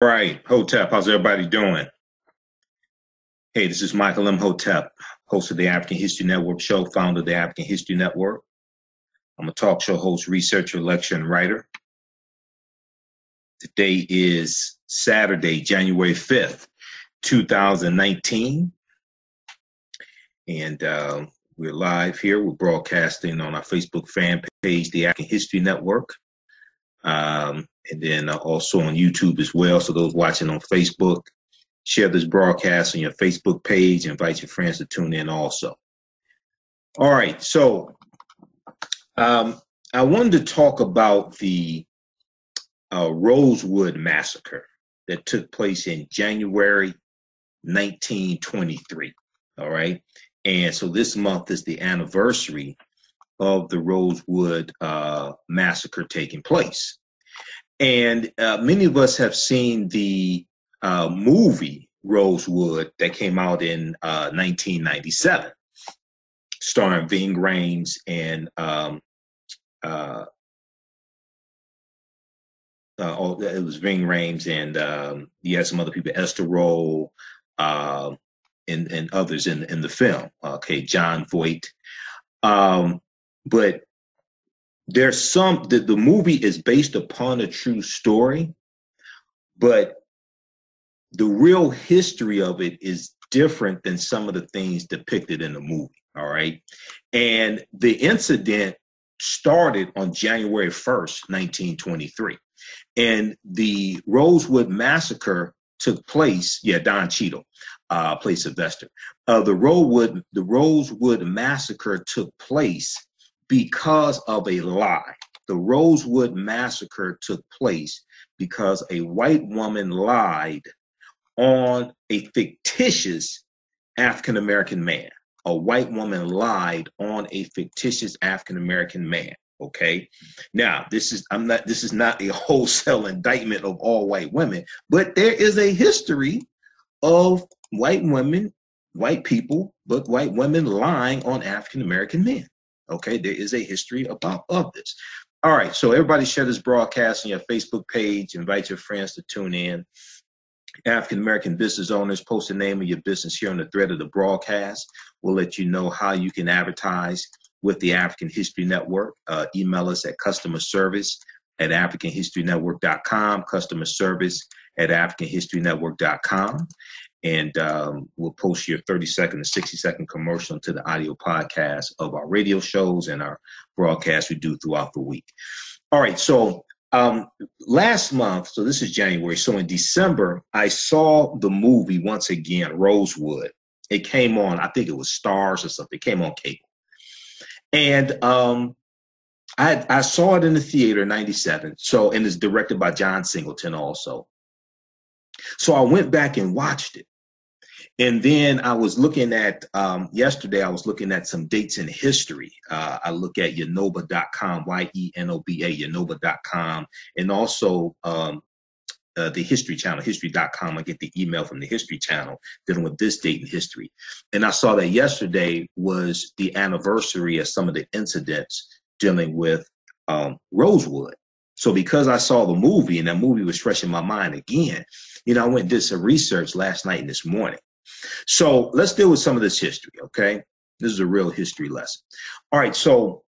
All right, Hotep, how's everybody doing? Hey, this is Michael Imhotep, host of the African History Network show, founder of the African History Network. I'm a talk show host, researcher, lecturer, and writer. Today is Saturday, January 5th, 2019. And uh, we're live here. We're broadcasting on our Facebook fan page, the African History Network. Um, and then uh, also on YouTube as well. So those watching on Facebook, share this broadcast on your Facebook page. Invite your friends to tune in also. All right, so um, I wanted to talk about the uh, Rosewood massacre that took place in January 1923. All right, and so this month is the anniversary of the Rosewood uh, massacre taking place. And uh, many of us have seen the uh, movie Rosewood that came out in 1997, uh, starring Ving Rhames and um, uh, uh, oh, it was Ving Rhames and um, you had some other people, Esther Rolle, uh, and and others in in the film. Okay, Jon Voight. Um, but there's some the, the movie is based upon a true story, but the real history of it is different than some of the things depicted in the movie. All right. And the incident started on January 1st, 1923. And the Rosewood Massacre took place, yeah, Don Cheadle, uh, played Sylvester. Uh, the Rosewood, the Rosewood Massacre took place because of a lie. The Rosewood Massacre took place because a white woman lied on a fictitious African American man. A white woman lied on a fictitious African American man. Okay. Now, this is I'm not this is not a wholesale indictment of all white women, but there is a history of white women, white people, but white women lying on African American men. Okay, there is a history about of this. All right, so everybody share this broadcast on your Facebook page. Invite your friends to tune in. African American business owners, post the name of your business here on the thread of the broadcast. We'll let you know how you can advertise with the African History Network. Uh, email us at customer service at africanhistorynetwork.com, customer service at africanhistorynetwork.com and um, we'll post your 30 second to 60 second commercial to the audio podcast of our radio shows and our broadcasts we do throughout the week. All right, so um, last month, so this is January, so in December, I saw the movie once again, Rosewood. It came on, I think it was Stars or something, it came on cable. And um, I, I saw it in the theater in 97. So, and it's directed by John Singleton also. So I went back and watched it. And then I was looking at, um, yesterday, I was looking at some dates in history. Uh, I look at yenoba.com, Y E N O B A, yenoba.com, and also um, uh, the History Channel, history.com. I get the email from the History Channel dealing with this date in history. And I saw that yesterday was the anniversary of some of the incidents dealing with um, Rosewood. So because I saw the movie and that movie was fresh in my mind again, you know, I went did some research last night and this morning. So let's deal with some of this history, okay? This is a real history lesson. All right, so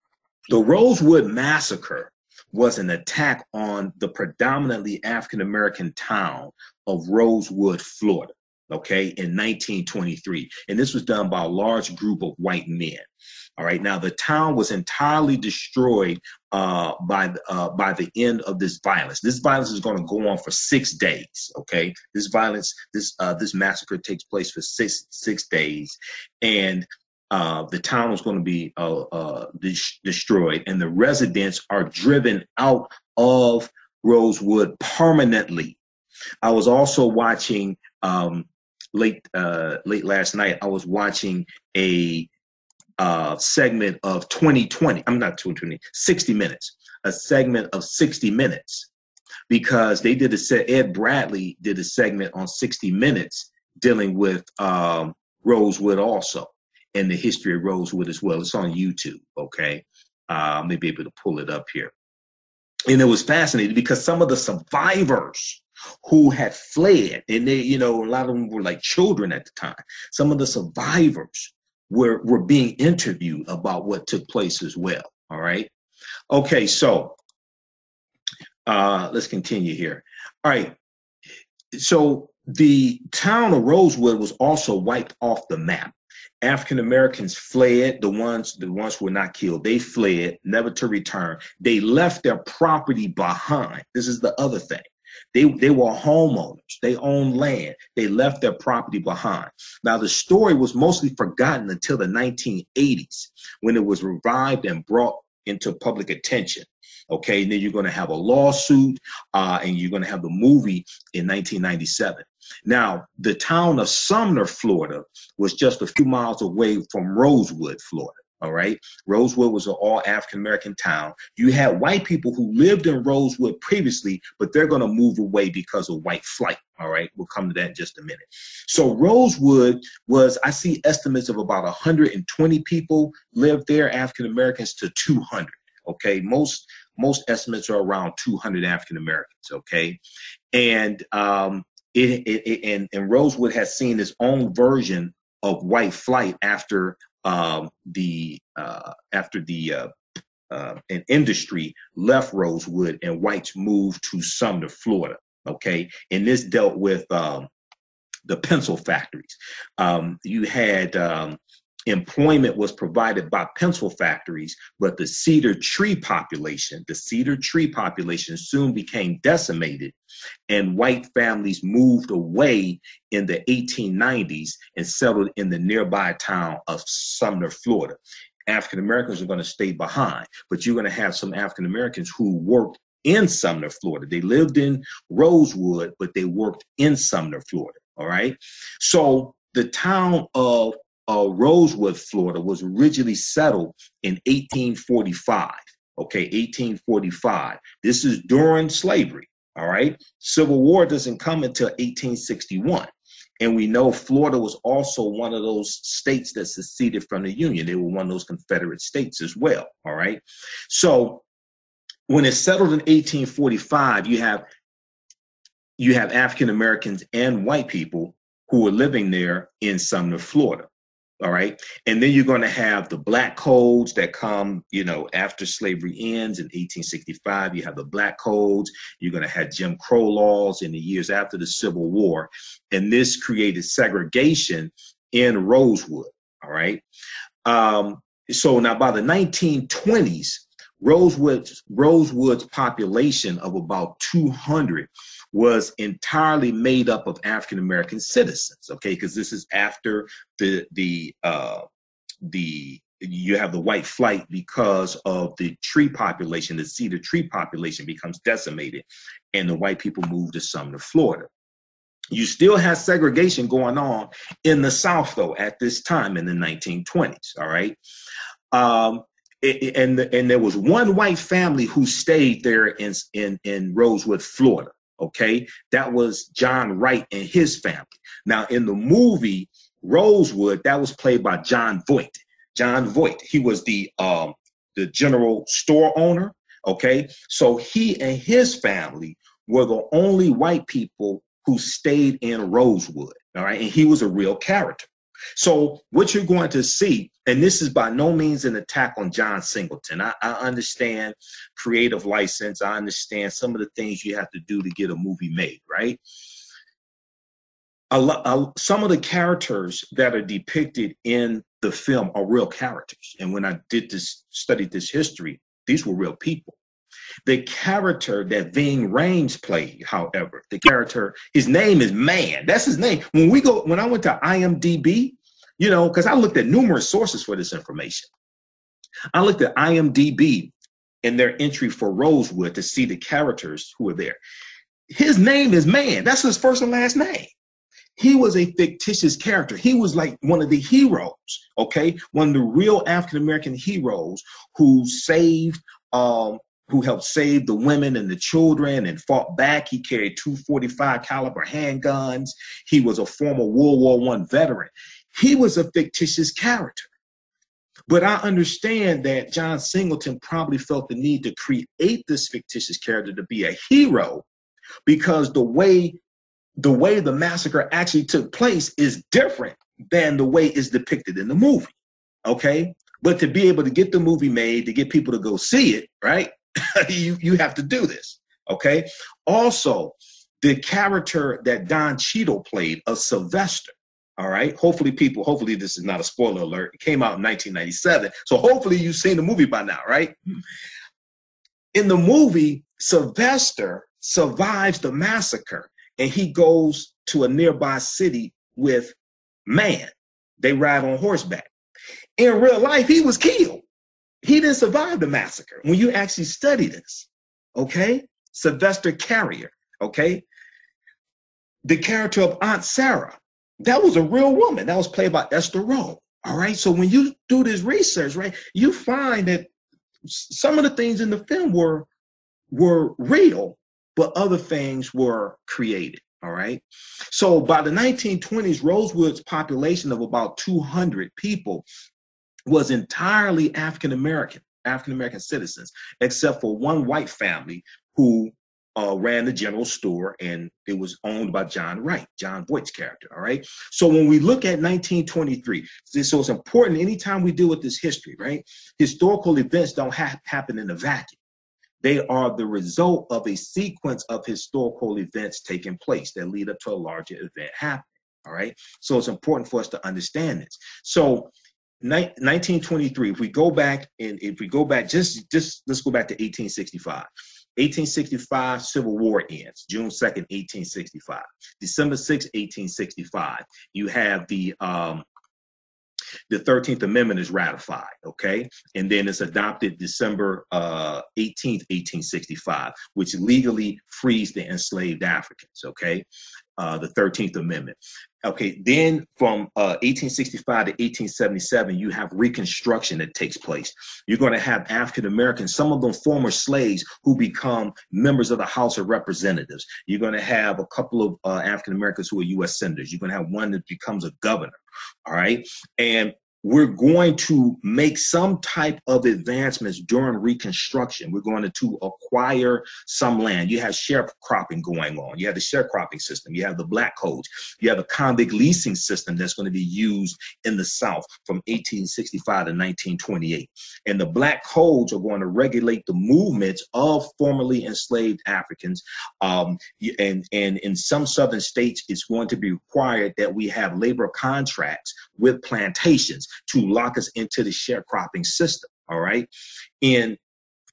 the Rosewood Massacre was an attack on the predominantly African American town of Rosewood, Florida, okay, in 1923. And this was done by a large group of white men. All right. Now the town was entirely destroyed uh, by uh, by the end of this violence. This violence is going to go on for six days. Okay. This violence, this uh, this massacre takes place for six six days, and uh, the town is going to be uh, uh, de- destroyed, and the residents are driven out of Rosewood permanently. I was also watching um, late uh, late last night. I was watching a uh, segment of 2020. I'm not 2020, 60 minutes. A segment of 60 minutes because they did a set. Ed Bradley did a segment on 60 Minutes dealing with um, Rosewood also and the history of Rosewood as well. It's on YouTube. Okay, uh, may be able to pull it up here. And it was fascinating because some of the survivors who had fled, and they, you know, a lot of them were like children at the time. Some of the survivors were were being interviewed about what took place as well. All right. Okay, so uh, let's continue here. All right. So the town of Rosewood was also wiped off the map. African Americans fled, the ones the ones were not killed, they fled, never to return. They left their property behind. This is the other thing. They, they were homeowners. They owned land. They left their property behind. Now, the story was mostly forgotten until the 1980s when it was revived and brought into public attention. Okay, and then you're going to have a lawsuit, uh, and you're going to have the movie in 1997. Now, the town of Sumner, Florida, was just a few miles away from Rosewood, Florida. All right. Rosewood was an all African American town. You had white people who lived in Rosewood previously, but they're going to move away because of white flight. All right. We'll come to that in just a minute. So, Rosewood was, I see estimates of about 120 people lived there, African Americans to 200. Okay. Most, most estimates are around 200 African Americans. Okay. And, um, it, it, it, and, and Rosewood has seen its own version of white flight after um, the uh, after the uh, uh, an industry left Rosewood and whites moved to Sumner, Florida. Okay, and this dealt with um, the pencil factories. Um, you had um, employment was provided by pencil factories, but the cedar tree population, the cedar tree population soon became decimated, and white families moved away in the 1890s and settled in the nearby town of Sumner, Florida. African Americans are going to stay behind, but you're going to have some African Americans who worked in Sumner, Florida. They lived in Rosewood, but they worked in Sumner, Florida. All right. So the town of uh, Rosewood, Florida, was originally settled in 1845. Okay, 1845. This is during slavery. All right. Civil War doesn't come until 1861. And we know Florida was also one of those states that seceded from the Union. They were one of those Confederate states as well. All right. So when it's settled in 1845, you have you have African Americans and white people who were living there in Sumner, Florida all right? And then you're going to have the black codes that come you know after slavery ends in 1865 you have the black codes. You're going to have jim crow laws in the years after the civil war. And this created segregation in rosewood all right? Um, so now by the 1920s rosewood's rosewood's population of about 200 was entirely made up of African American citizens. Okay, because this is after the the uh, the you have the white flight because of the tree population, the cedar tree population becomes decimated, and the white people move to Sumner, Florida. You still have segregation going on in the South, though, at this time in the 1920s. All right. Um, and and there was one white family who stayed there in in in Rosewood, Florida. Okay, that was John Wright and his family. Now, in the movie Rosewood, that was played by Jon Voight. Jon Voight, he was the um, the general store owner. Okay, so he and his family were the only white people who stayed in Rosewood. All right, and he was a real character. So what you're going to see, and this is by no means an attack on John Singleton. I, I understand creative license. I understand some of the things you have to do to get a movie made, right? A lot, some of the characters that are depicted in the film are real characters. And when I did this, studied this history, these were real people. The character that Ving Rhames played, however, the character, his name is Man. That's his name. When we go, when I went to IMDb, you know, because I looked at numerous sources for this information. I looked at IMDb in their entry for Rosewood to see the characters who are there. His name is Man. That's his first and last name. He was a fictitious character. He was like one of the heroes, okay? One of the real African American heroes who saved um, who helped save the women and the children and fought back. He carried two 245 caliber handguns. He was a former World War One veteran. He was a fictitious character. But I understand that John Singleton probably felt the need to create this fictitious character to be a hero because the way the way the massacre actually took place is different than the way it's depicted in the movie. Okay, but to be able to get the movie made, to get people to go see it, right? you you have to do this. Okay. Also, the character that Don Cheadle played of Sylvester. All right. Hopefully, people, hopefully, this is not a spoiler alert. It came out in 1997. So hopefully, you've seen the movie by now, right? In the movie, Sylvester survives the massacre and he goes to a nearby city with man. They ride on horseback. In real life, he was killed. He didn't survive the massacre. When you actually study this, okay? Sylvester Carrier, okay? The character of Aunt Sarah, that was a real woman. That was played by Esther Rolle. All right. So when you do this research, right, you find that some of the things in the film were were real, but other things were created. All right. So by the 1920s, Rosewood's population of about 200 people was entirely African American, African American citizens, except for one white family who uh, ran the general store and it was owned by John Wright, Jon Voight's character. All right. So when we look at 1923, so it's important anytime we deal with this history, right? Historical events don't ha- happen in a vacuum. They are the result of a sequence of historical events taking place that lead up to a larger event happening. All right. So it's important for us to understand this. So 1923 if we go back and if we go back just just let's go back to 1865 1865 civil war ends june 2nd 1865 december 6 1865 you have the um the 13th amendment is ratified okay? And then it's adopted december uh 18th 1865 which legally frees the enslaved africans okay uh, the 13th Amendment. Okay, then from uh, 1865 to 1877, you have Reconstruction that takes place. You're going to have African Americans, some of them former slaves, who become members of the House of Representatives. You're going to have a couple of uh, African Americans who are U.S. senators. You're going to have one that becomes a governor. All right, and we're going to make some type of advancements during reconstruction. We're going to, to acquire some land. You have sharecropping going on. You have the sharecropping system. You have the black codes. You have a convict leasing system that's going to be used in the South from 1865 to 1928. And the black codes are going to regulate the movements of formerly enslaved Africans. Um, and, and in some southern states, it's going to be required that we have labor contracts with plantations to lock us into the sharecropping system. All right. In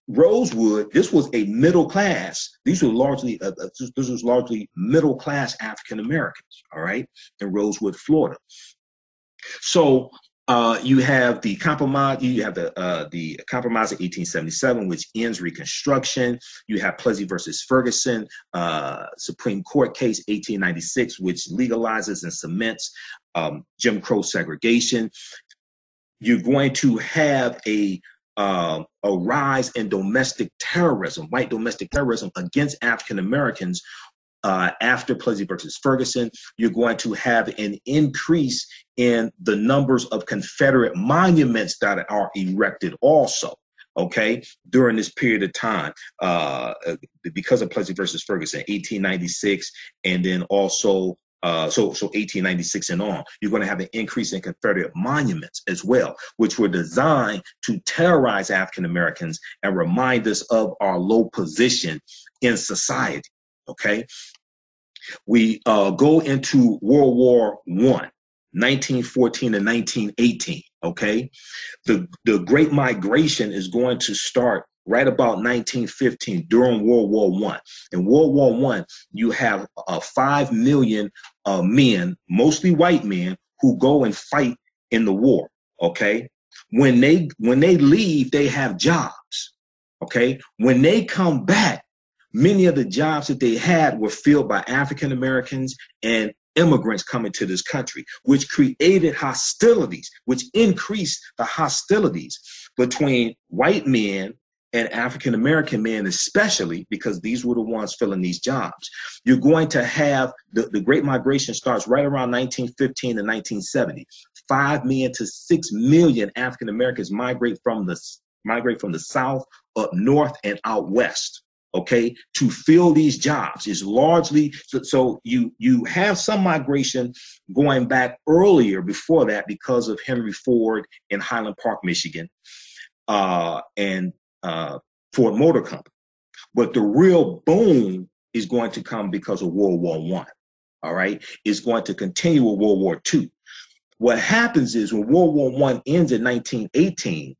Rosewood, this was a middle class. These were largely, uh, uh this was largely middle class African Americans. All right, in Rosewood, Florida. So uh, you have the compromise. You have the uh, the compromise of 1877, which ends Reconstruction. You have Plessy versus Ferguson, uh, Supreme Court case 1896, which legalizes and cements um, Jim Crow segregation you're going to have a uh, a rise in domestic terrorism, white domestic terrorism against African Americans uh, after Plessy versus Ferguson. You're going to have an increase in the numbers of Confederate monuments that are erected also. Okay, during this period of time, uh, because of Plessy versus Ferguson, 1896, and then also uh, so, so 1896 and on, you're going to have an increase in Confederate monuments as well, which were designed to terrorize African Americans and remind us of our low position in society. Okay, we uh, go into World War One. 1914 to 1918 okay the the great migration is going to start right about 1915 during World War One. In World War One, you have uh, five million uh, men, mostly white men, who go and fight in the war. Okay, when they when they leave, they have jobs. Okay, when they come back, many of the jobs that they had were filled by African Americans and immigrants coming to this country, which created hostilities, which increased the hostilities between white men and African American men, especially because these were the ones filling these jobs. You're going to have the, the Great Migration starts right around 1915 to 1970. Five million to six million African Americans migrate from the migrate from the south up north and out west. okay, to fill these jobs is largely so, so, you you have some migration going back earlier before that because of Henry Ford in Highland Park, Michigan, uh, and uh, Ford Motor Company. But the real boom is going to come because of World War One. All right, it's going to continue with World War Two. What happens is when World War One ends in 1918,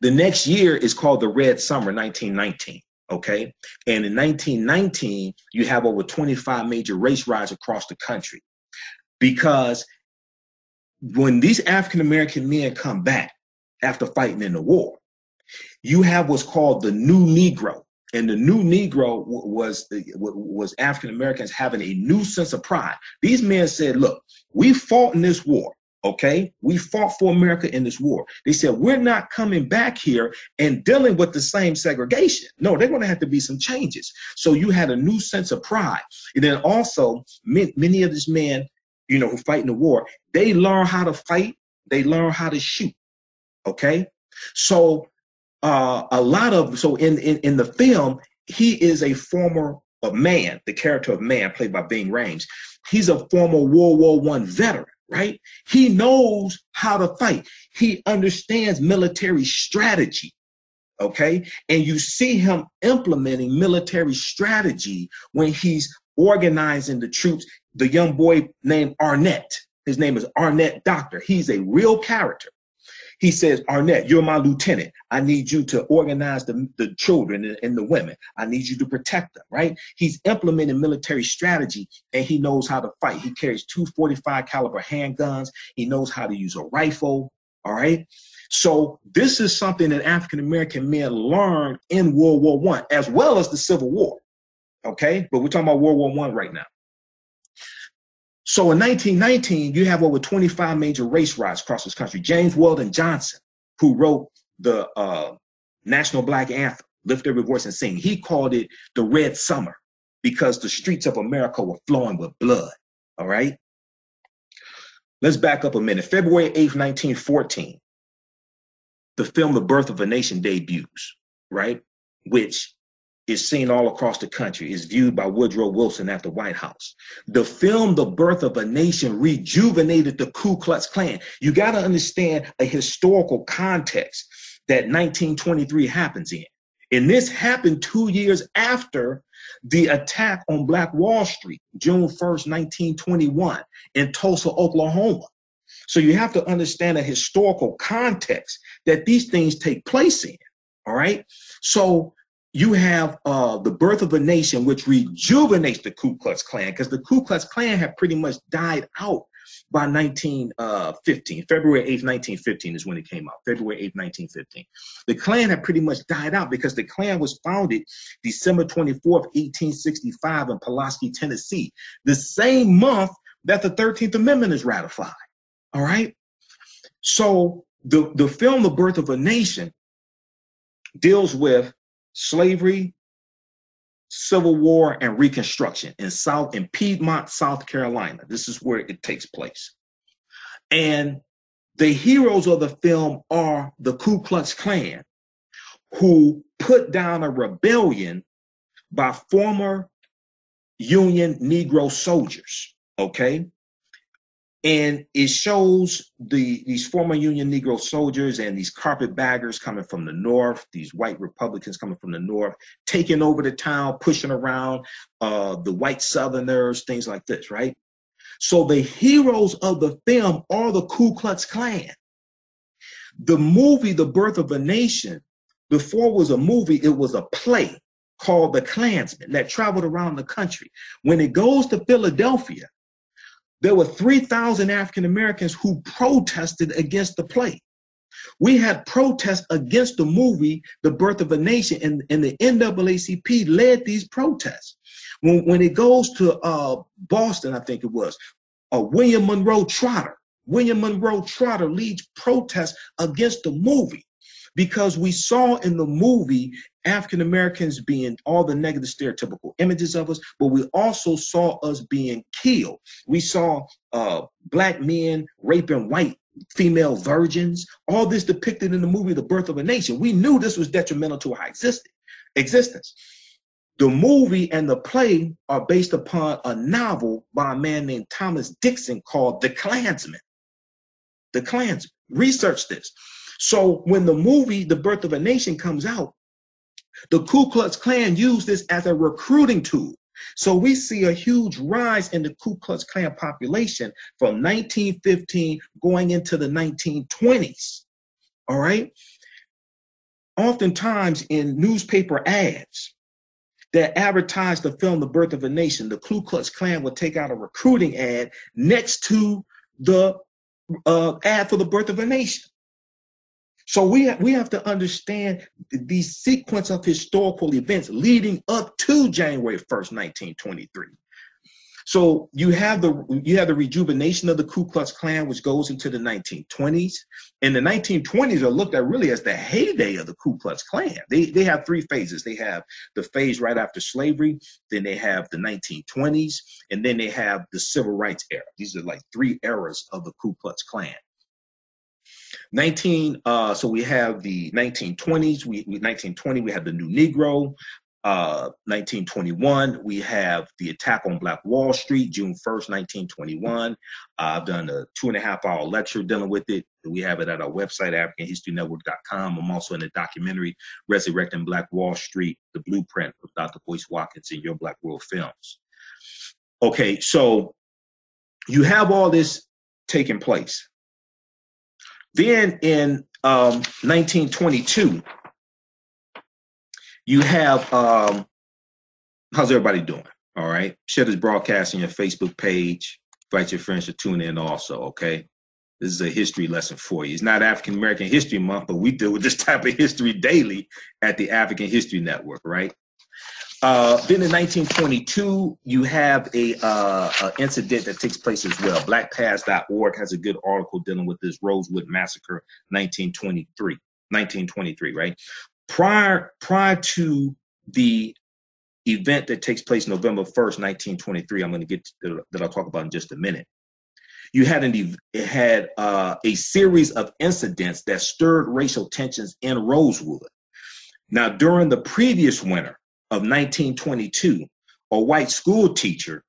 the next year is called the Red Summer, 1919. Okay. And in 1919, you have over 25 major race riots across the country because when these African American men come back after fighting in the war, you have what's called the new Negro. And the new Negro was was African Americans having a new sense of pride. These men said, "Look, we fought in this war. Okay, we fought for America in this war. They said we're not coming back here and dealing with the same segregation. No, they're going to have to be some changes. So you had a new sense of pride, and then also many, many of these men, you know, who fight in the war, they learn how to fight. They learn how to shoot. Okay, so uh, a lot of so in, in in the film, he is a former a man, the character of man played by Ving Rhames. He's a former World War One veteran right? He knows how to fight. He understands military strategy. Okay. And you see him implementing military strategy when he's organizing the troops. The young boy named Arnett, his name is Arnett Doctor. He's a real character. He says, Arnett, you're my lieutenant. I need you to organize the, the children and, and the women. I need you to protect them, right? He's implementing military strategy and he knows how to fight. He carries two 45 caliber handguns. He knows how to use a rifle, all right? So this is something that African American men learned in World War One, as well as the Civil War. Okay, but we're talking about World War One right now. So in 1919, you have over 25 major race riots across this country. James Weldon Johnson, who wrote the uh, National Black Anthem, Lift Every Voice and Sing, he called it the Red Summer because the streets of America were flowing with blood. All right. Let's back up a minute. February 8th, 1914, the film The Birth of a Nation debuts, right? Which is seen all across the country, is viewed by Woodrow Wilson at the White House. The film, The Birth of a Nation, rejuvenated the Ku Klux Klan. You got to understand a historical context that 1923 happens in. And this happened two years after the attack on Black Wall Street, June 1st, 1921, in Tulsa, Oklahoma. So you have to understand a historical context that these things take place in. All right. So you have uh, the birth of a nation, which rejuvenates the Ku Klux Klan, because the Ku Klux Klan had pretty much died out by 1915. Uh, February 8th, 1915 is when it came out. February 8th, 1915. The Klan had pretty much died out because the Klan was founded December 24th, 1865 in Pulaski, Tennessee, the same month that the 13th Amendment is ratified. All right. So the, the film, The Birth of a Nation, deals with slavery, civil war, and reconstruction in South in Piedmont, South Carolina. This is where it takes place. And the heroes of the film are the Ku Klux Klan, who put down a rebellion by former Union Negro soldiers. Okay and it shows the these former Union Negro soldiers and these carpetbaggers coming from the north, these white Republicans coming from the north, taking over the town, pushing around uh, the white Southerners, things like this, right? So the heroes of the film are the Ku Klux Klan. The movie, The Birth of a Nation, before it was a movie, it was a play called The Clansman that traveled around the country. When it goes to Philadelphia, there were 3,000 African Americans who protested against the play. We had protests against the movie, The Birth of a Nation, and, and the NAACP led these protests. When, when it goes to uh, Boston, I think it was, uh, William Monroe Trotter, William Monroe Trotter leads protests against the movie because we saw in the movie African Americans being all the negative stereotypical images of us, but we also saw us being killed. We saw uh, black men raping white female virgins, all this depicted in the movie The Birth of a Nation. We knew this was detrimental to our existence. The movie and the play are based upon a novel by a man named Thomas Dixon called The Clansman. The Clansman. Research this. So when the movie The Birth of a Nation comes out, the Ku Klux Klan used this as a recruiting tool. So we see a huge rise in the Ku Klux Klan population from 1915 going into the 1920s. All right. Oftentimes in newspaper ads that advertise the film The Birth of a Nation, the Ku Klux Klan would take out a recruiting ad next to the uh, ad for The Birth of a Nation. So we we have to understand the sequence of historical events leading up to January 1st, 1923. So you have the you have the rejuvenation of the Ku Klux Klan, which goes into the 1920s. And the 1920s are looked at really as the heyday of the Ku Klux Klan. They they have three phases. They have the phase right after slavery, then they have the 1920s, and then they have the civil rights era. These are like three eras of the Ku Klux Klan. 19 uh, so we have the 1920s we, we 1920 we have the new negro. Uh, 1921 we have the attack on black wall street june 1st 1921 uh, i've done a two and a half hour lecture dealing with it. We have it at our website africanhistorynetwork.com i'm also in the documentary resurrecting black wall street the blueprint of dr boyce watkins in your black world films. Okay so you have all this taking place then in um, 1922, you have um, how's everybody doing? All right, share this broadcast on your Facebook page. Invite your friends to tune in also. Okay, this is a history lesson for you. It's not African American History Month, but we deal with this type of history daily at the African History Network, right? Uh, then in 1922, you have a, uh, a, incident that takes place as well. BlackPast.org has a good article dealing with this Rosewood Massacre, 1923, 1923, right? Prior prior to the event that takes place November 1st, 1923, I'm going to get that I'll talk about in just a minute. You had an had uh, a series of incidents that stirred racial tensions in Rosewood. Now, during the previous winter, of 1922, a white school teacher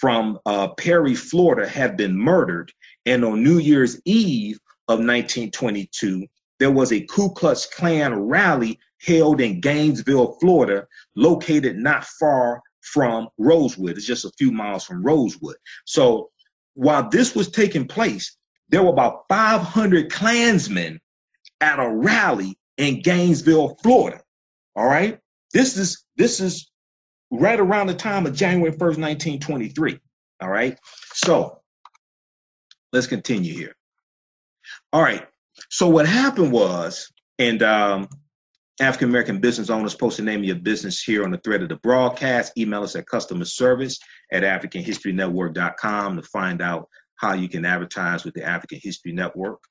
from uh, Perry, Florida, had been murdered. And on New Year's Eve of 1922, there was a Ku Klux Klan rally held in Gainesville, Florida, located not far from Rosewood. It's just a few miles from Rosewood. So while this was taking place, there were about 500 Klansmen at a rally in Gainesville, Florida. All right. This is this is right around the time of January 1st, 1923. All right. So let's continue here. All right. So what happened was, and um, African American business owners post the name of your business here on the thread of the broadcast. Email us at customer service at AfricanHistoryNetwork.com to find out how you can advertise with the African History Network.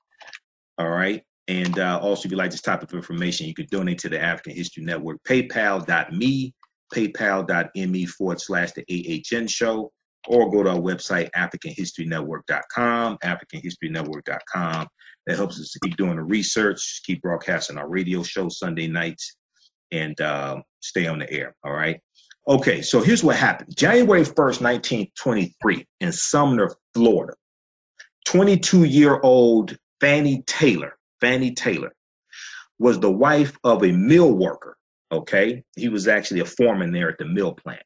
All right. And uh, also, if you like this type of information, you can donate to the African History Network, paypal.me, paypal.me forward slash the AHN show, or go to our website, AfricanHistoryNetwork.com, AfricanHistoryNetwork.com. That helps us to keep doing the research, keep broadcasting our radio show Sunday nights, and uh, stay on the air. All right. Okay, so here's what happened. January 1st, 1923, in Sumner, Florida, 22 year old Fannie Taylor Fannie Taylor, was the wife of a mill worker. Okay. He was actually a foreman there at the mill plant.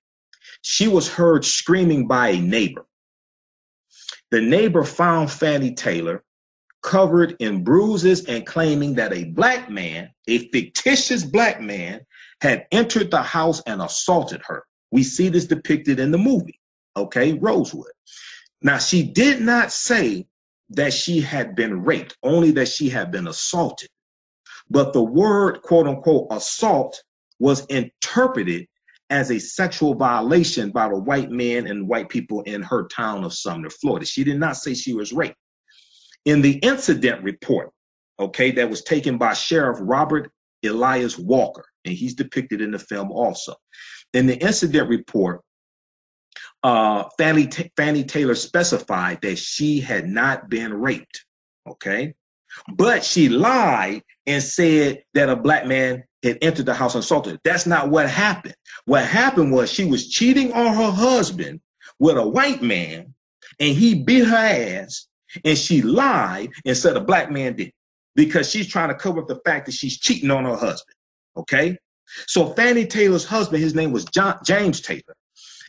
She was heard screaming by a neighbor. The neighbor found Fannie Taylor covered in bruises and claiming that a black man, a fictitious black man, had entered the house and assaulted her. We see this depicted in the movie, okay, Rosewood. Now, she did not say that she had been raped, only that she had been assaulted. But the word, quote unquote, assault was interpreted as a sexual violation by the white men and white people in her town of Sumner, Florida. She did not say she was raped. In the incident report, okay, that was taken by Sheriff Robert Elias Walker, and he's depicted in the film also. In the incident report, uh, Fannie, T- Fannie Taylor specified that she had not been raped. Okay. But she lied and said that a black man had entered the house and assaulted her. That's not what happened. What happened was she was cheating on her husband with a white man, and he beat her ass, and she lied and said a black man did because she's trying to cover up the fact that she's cheating on her husband. Okay? So Fannie Taylor's husband, his name was John, James Taylor,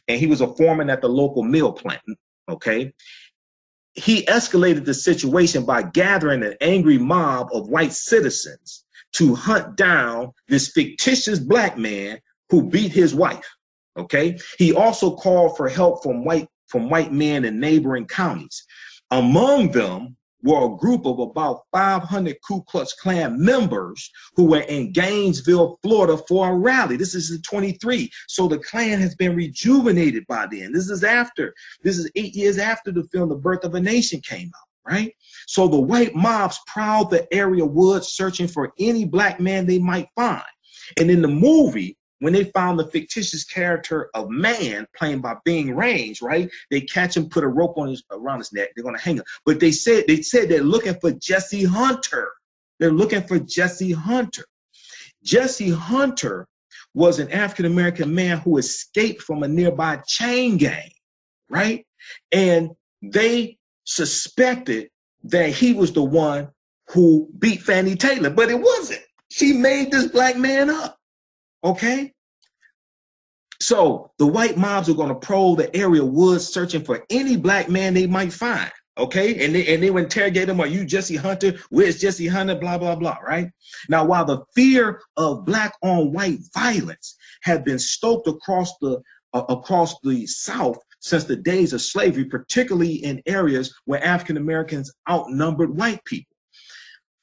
and he was a foreman at the local mill plant. Okay? He escalated the situation by gathering an angry mob of white citizens to hunt down this fictitious black man who beat his wife. Okay? He also called for help from white from white men in neighboring counties. Among them were a group of about 500 Ku Klux Klan members who were in Gainesville, Florida for a rally. This is 23. So the Klan has been rejuvenated by then. This is after, this is eight years after the film The Birth of a Nation came out, right? So the white mobs prowled the area woods searching for any black man they might find. And in the movie, when they found the fictitious character of man playing by Ving Rhames, right? They catch him, put a rope on his around his neck. They're gonna hang him. But they said they said they're looking for Jesse Hunter. They're looking for Jesse Hunter. Jesse Hunter was an African American man who escaped from a nearby chain gang, right? And they suspected that he was the one who beat Fannie Taylor, but it wasn't. She made this black man up. Okay? So the white mobs are going to prowl the area woods searching for any black man they might find. Okay, and they and they would interrogate them. Are you Jesse Hunter? Where's Jesse Hunter? Blah blah blah. Right now, while the fear of black on white violence had been stoked across the uh, across the South since the days of slavery, particularly in areas where African Americans outnumbered white people,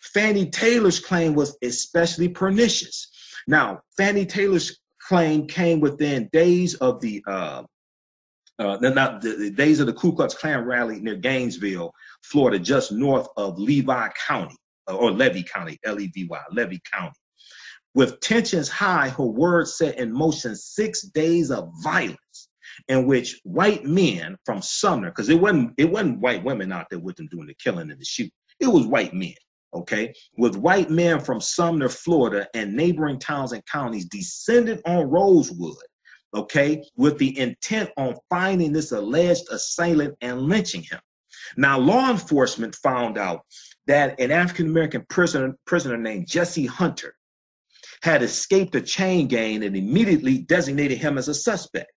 Fannie Taylor's claim was especially pernicious. Now, Fannie Taylor's claim came within days of the uh, uh, not the, the, days of the Ku Klux Klan rally near Gainesville, Florida, just north of Levy County uh, or Levy County, L-E-V-Y, Levy County. With tensions high, her words set in motion six days of violence in which white men from Sumner, because it wasn't it wasn't white women out there with them doing the killing and the shooting, it was white men okay, with white men from Sumner, Florida, and neighboring towns and counties descended on Rosewood, okay, with the intent on finding this alleged assailant and lynching him. Now, law enforcement found out that an African American prisoner, prisoner named Jesse Hunter had escaped a chain gang and immediately designated him as a suspect.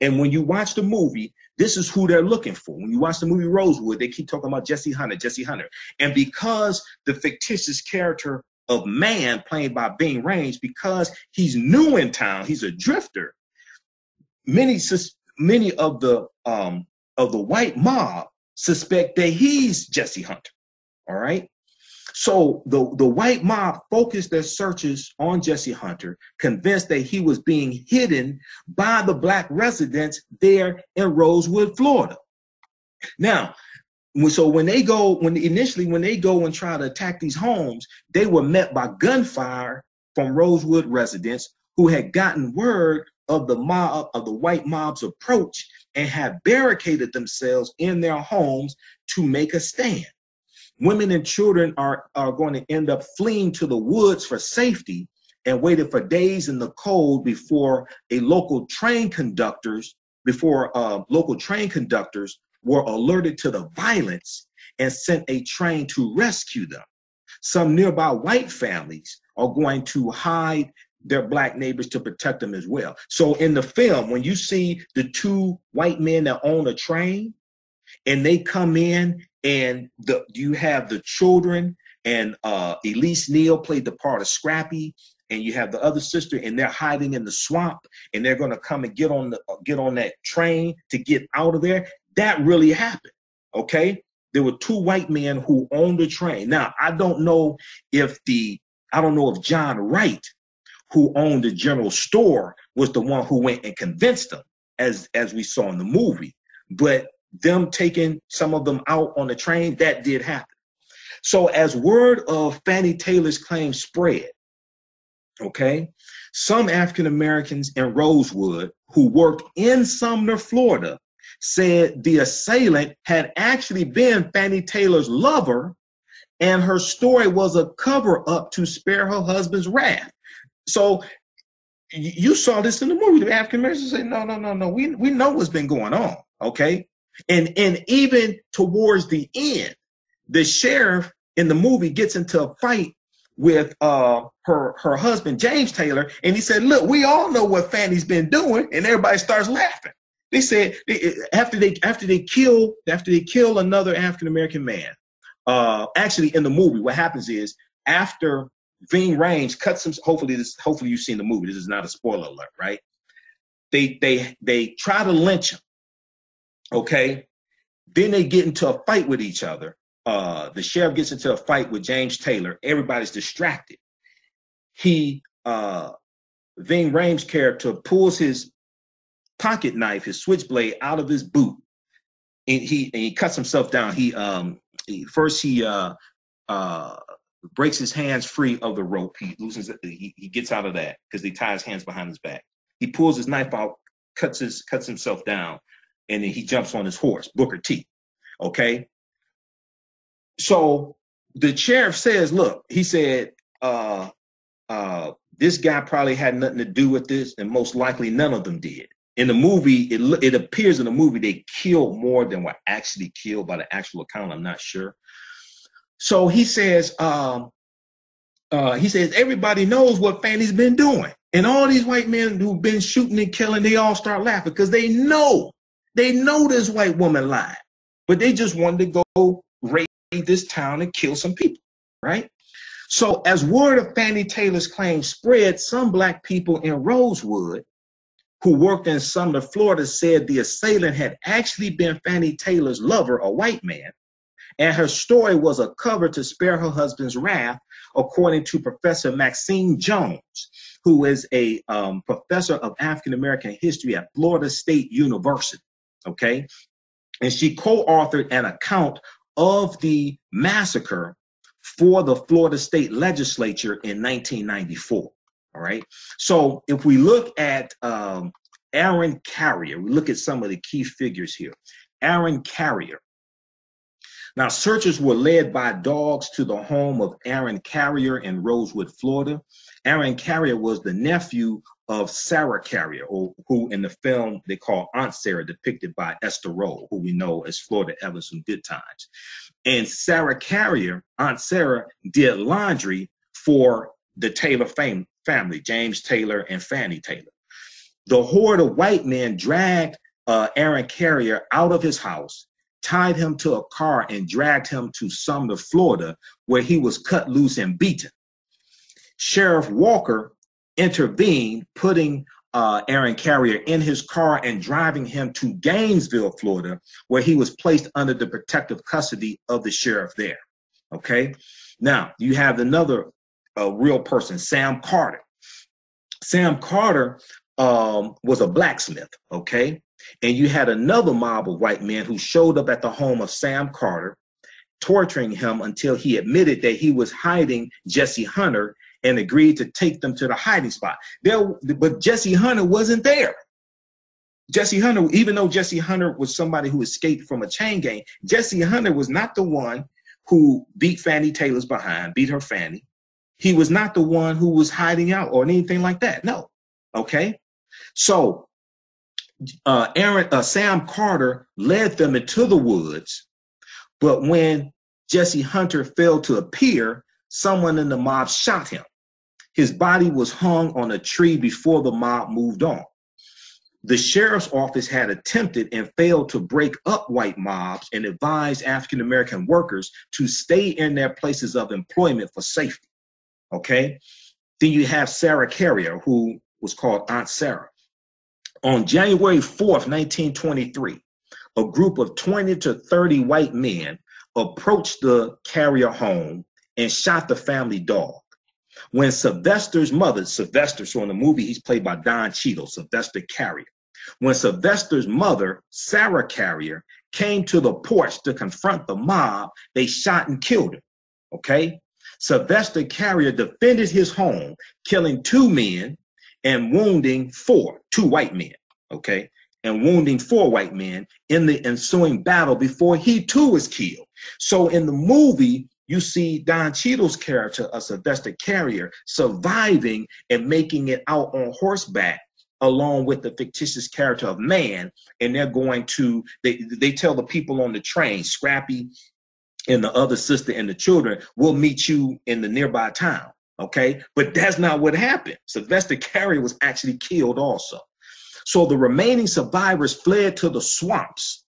And when you watch the movie, this is who they're looking for. When you watch the movie Rosewood, they keep talking about Jesse Hunter, Jesse Hunter. And because the fictitious character of man played by Ving Rhames, because he's new in town, he's a drifter, many many of the um of the white mob suspect that he's Jesse Hunter. All right. So the, the white mob focused their searches on Jesse Hunter, convinced that he was being hidden by the black residents there in Rosewood, Florida. Now, so when they go, when initially when they go and try to attack these homes, they were met by gunfire from Rosewood residents who had gotten word of the mob of the white mob's approach and had barricaded themselves in their homes to make a stand women and children are, are going to end up fleeing to the woods for safety and waited for days in the cold before a local train conductors before uh, local train conductors were alerted to the violence and sent a train to rescue them. Some nearby white families are going to hide their black neighbors to protect them as well. So in the film when you see the two white men that own a train and they come in and the you have the children and uh Elise Neal played the part of Scrappy. And you have the other sister and they're hiding in the swamp and they're going to come and get on the get on that train to get out of there. That really happened okay? There were two white men who owned the train. Now i don't know if the i don't know if john wright who owned the general store was the one who went and convinced them as as we saw in the movie. But them taking some of them out on the train, that did happen. So as word of Fannie Taylor's claim spread, okay, some African Americans in Rosewood who worked in Sumner, Florida, said the assailant had actually been Fannie Taylor's lover and her story was a cover up to spare her husband's wrath. So you saw this in the movie. The African Americans say, no, no, no, no. We we know what's been going on. Okay. And and even towards the end, the sheriff in the movie gets into a fight with uh her her husband James Taylor, and he said, "Look, we all know what Fanny's been doing," and everybody starts laughing. They said after they after they kill after they kill another African American man. Uh, actually, in the movie, what happens is after Ving Rhames cuts him. Hopefully, this hopefully you've seen the movie. This is not a spoiler alert, right? They they they try to lynch him. Okay, then they get into a fight with each other. Uh, the sheriff gets into a fight with James Taylor. Everybody's distracted. He uh, Ving Rhames' character pulls his pocket knife, his switchblade, out of his boot, and he and he cuts himself down. He um he, first he uh uh breaks his hands free of the rope. He loosens. He, he gets out of that because he ties his hands behind his back. He pulls his knife out, cuts his cuts himself down, and then he jumps on his horse, Booker T. Okay. So the sheriff says, look, he said, uh, uh, this guy probably had nothing to do with this, and most likely none of them did. In the movie, it it appears in the movie they killed more than were actually killed by the actual account. I'm not sure. So he says, um, uh, he says, everybody knows what Fanny's been doing. And all these white men who've been shooting and killing, they all start laughing because they know, they know this white woman lied, but they just wanted to go raid this town and kill some people, right? So as word of Fannie Taylor's claim spread, some black people in Rosewood who worked in Sumner, Florida, said the assailant had actually been Fannie Taylor's lover, a white man, and her story was a cover to spare her husband's wrath, according to Professor Maxine Jones, who is a um, professor of African American history at Florida State University. Okay. And she co authored an account of the massacre for the Florida State Legislature in 1994. All right. So if we look at um, Aaron Carrier, we look at some of the key figures here. Aaron Carrier now, searches were led by dogs to the home of Aaron Carrier in Rosewood, Florida. Aaron Carrier was the nephew of Sarah Carrier, or who in the film they call Aunt Sarah, depicted by Esther Rolle, who we know as Florida Evans from Good Times. And Sarah Carrier, Aunt Sarah, did laundry for the Taylor fam- family, James Taylor and Fannie Taylor. The horde of white men dragged uh, Aaron Carrier out of his house tied him to a car and dragged him to Sumner, Florida, where he was cut loose and beaten. Sheriff Walker intervened, putting uh, Aaron Carrier in his car and driving him to Gainesville, Florida, where he was placed under the protective custody of the sheriff there. Okay. Now you have another uh, real person, Sam Carter. Sam Carter um, was a blacksmith. Okay. And you had another mob of white men who showed up at the home of Sam Carter, torturing him until he admitted that he was hiding Jesse Hunter and agreed to take them to the hiding spot. There, but Jesse Hunter wasn't there. Jesse Hunter, even though Jesse Hunter was somebody who escaped from a chain gang, Jesse Hunter was not the one who beat Fannie Taylor's behind, beat her Fannie. He was not the one who was hiding out or anything like that. No. Okay. So uh, Aaron, uh, Sam Carter led them into the woods, but when Jesse Hunter failed to appear, someone in the mob shot him. His body was hung on a tree before the mob moved on. The sheriff's office had attempted and failed to break up white mobs and advised African American workers to stay in their places of employment for safety. Okay. Then you have Sarah Carrier, who was called Aunt Sarah. On January 4th, 1923, a group of 20 to 30 white men approached the carrier home and shot the family dog. When Sylvester's mother, Sylvester, so in the movie he's played by Don Cheadle, Sylvester Carrier. When Sylvester's mother, Sarah Carrier, came to the porch to confront the mob, they shot and killed her. Okay? Sylvester Carrier defended his home, killing two men and wounding four, two white men, okay, and wounding four white men in the ensuing battle before he too was killed. So in the movie, you see Don Cheadle's character, a Sylvester Carrier, surviving and making it out on horseback along with the fictitious character of Mann and they're going to they they tell the people on the train Scrappie and the other sister and the children will meet you in the nearby town okay? But that's not what happened. Sylvester carrier was actually killed also. So the remaining survivors fled to the swamps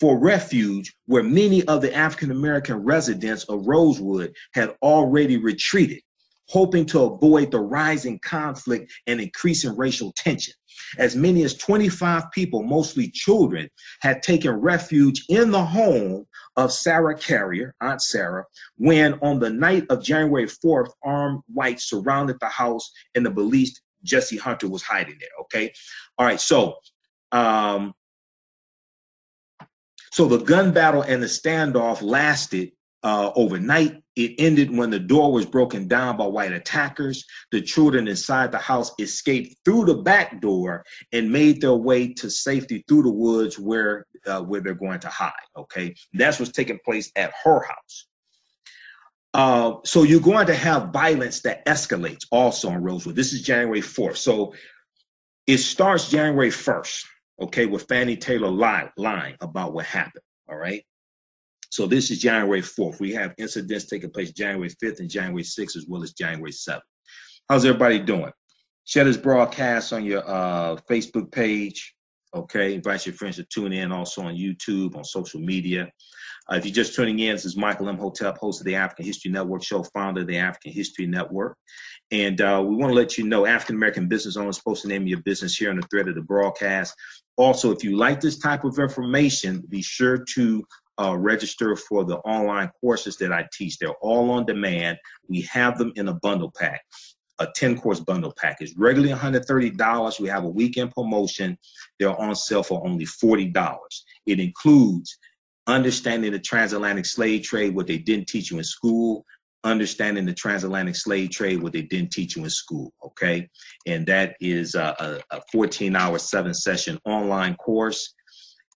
for refuge where many of the african american residents of rosewood had already retreated hoping to avoid the rising conflict and increasing racial tension. As many as 25 people, mostly children, had taken refuge in the home of Sarah Carrier, Aunt Sarah, when on the night of January 4th, armed whites surrounded the house and the believed Jesse Hunter was hiding there. Okay. All right. So, um, so the gun battle and the standoff lasted uh, overnight. It ended when the door was broken down by white attackers. The children inside the house escaped through the back door and made their way to safety through the woods where uh, where they're going to hide. Okay, that's what's taking place at her house. Uh, so you're going to have violence that escalates also in Rosewood. This is January 4th. So it starts January 1st, okay, with Fannie Taylor lying, lying about what happened. All right. So this is January 4th. We have incidents taking place January 5th and January 6th, as well as January 7th. How's everybody doing? Share this broadcast on your uh, Facebook page. Okay, invite your friends to tune in also on YouTube, on social media. Uh, if you're just tuning in, this is Michael Imhotep, host of the African History Network show, founder of the African History Network. And uh, we want to let you know African American business owners post the name of your business here on the thread of the broadcast. Also, if you like this type of information, be sure to uh, register for the online courses that I teach. They're all on demand. We have them in a bundle pack, a 10 course bundle package. Regularly $130. We have a weekend promotion. They're on sale for only $40. It includes understanding the transatlantic slave trade, what they didn't teach you in school, understanding the transatlantic slave trade, what they didn't teach you in school. Okay. And that is a, a 14 hour, seven session online course.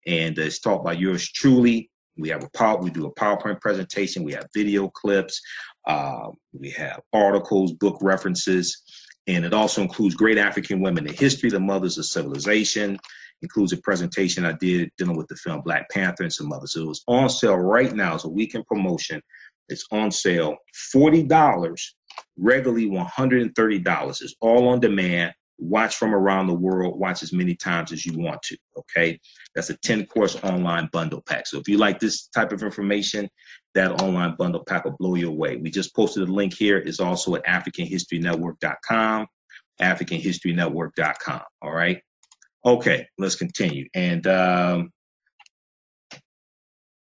And it's taught by yours truly. We have a power, we do a PowerPoint presentation. We have video clips. Uh, we have articles, book references, and it also includes great African women in history, the mothers of civilization. Includes a presentation I did dealing with the film Black Panther and some others. So it was on sale right now. It's a weekend promotion. It's on sale, forty dollars. Regularly one hundred and thirty dollars. It's all on demand watch from around the world, watch as many times as you want to. Okay. That's a 10 course online bundle pack. So if you like this type of information, that online bundle pack will blow you away. We just posted a link here. It's also at AfricanHistoryNetwork.com, AfricanHistoryNetwork.com. All right. Okay. Let's continue. And um,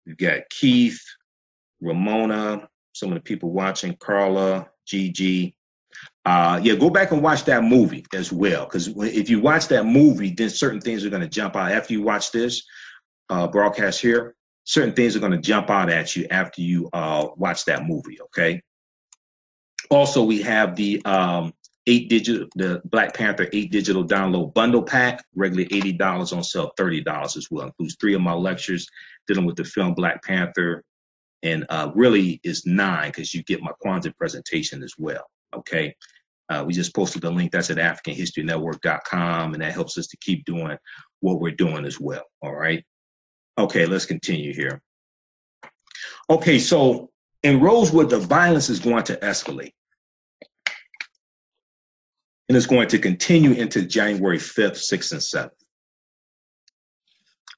we've got Keith, Ramona, some of the people watching, Carla, Gigi, uh, yeah, go back and watch that movie as well. Because if you watch that movie, then certain things are going to jump out after you watch this uh, broadcast here. Certain things are going to jump out at you after you uh, watch that movie. Okay. Also, we have the um, eight digit, the Black Panther eight digital download bundle pack, regularly eighty dollars on sale, thirty dollars as well. Includes three of my lectures dealing with the film Black Panther, and uh, really is nine because you get my Kwanzaa presentation as well. Okay. Uh, we just posted the link. That's at AfricanHistoryNetwork.com, and that helps us to keep doing what we're doing as well. All right. Okay, let's continue here. Okay, so in Rosewood, the violence is going to escalate. And it's going to continue into January 5th, 6th, and 7th.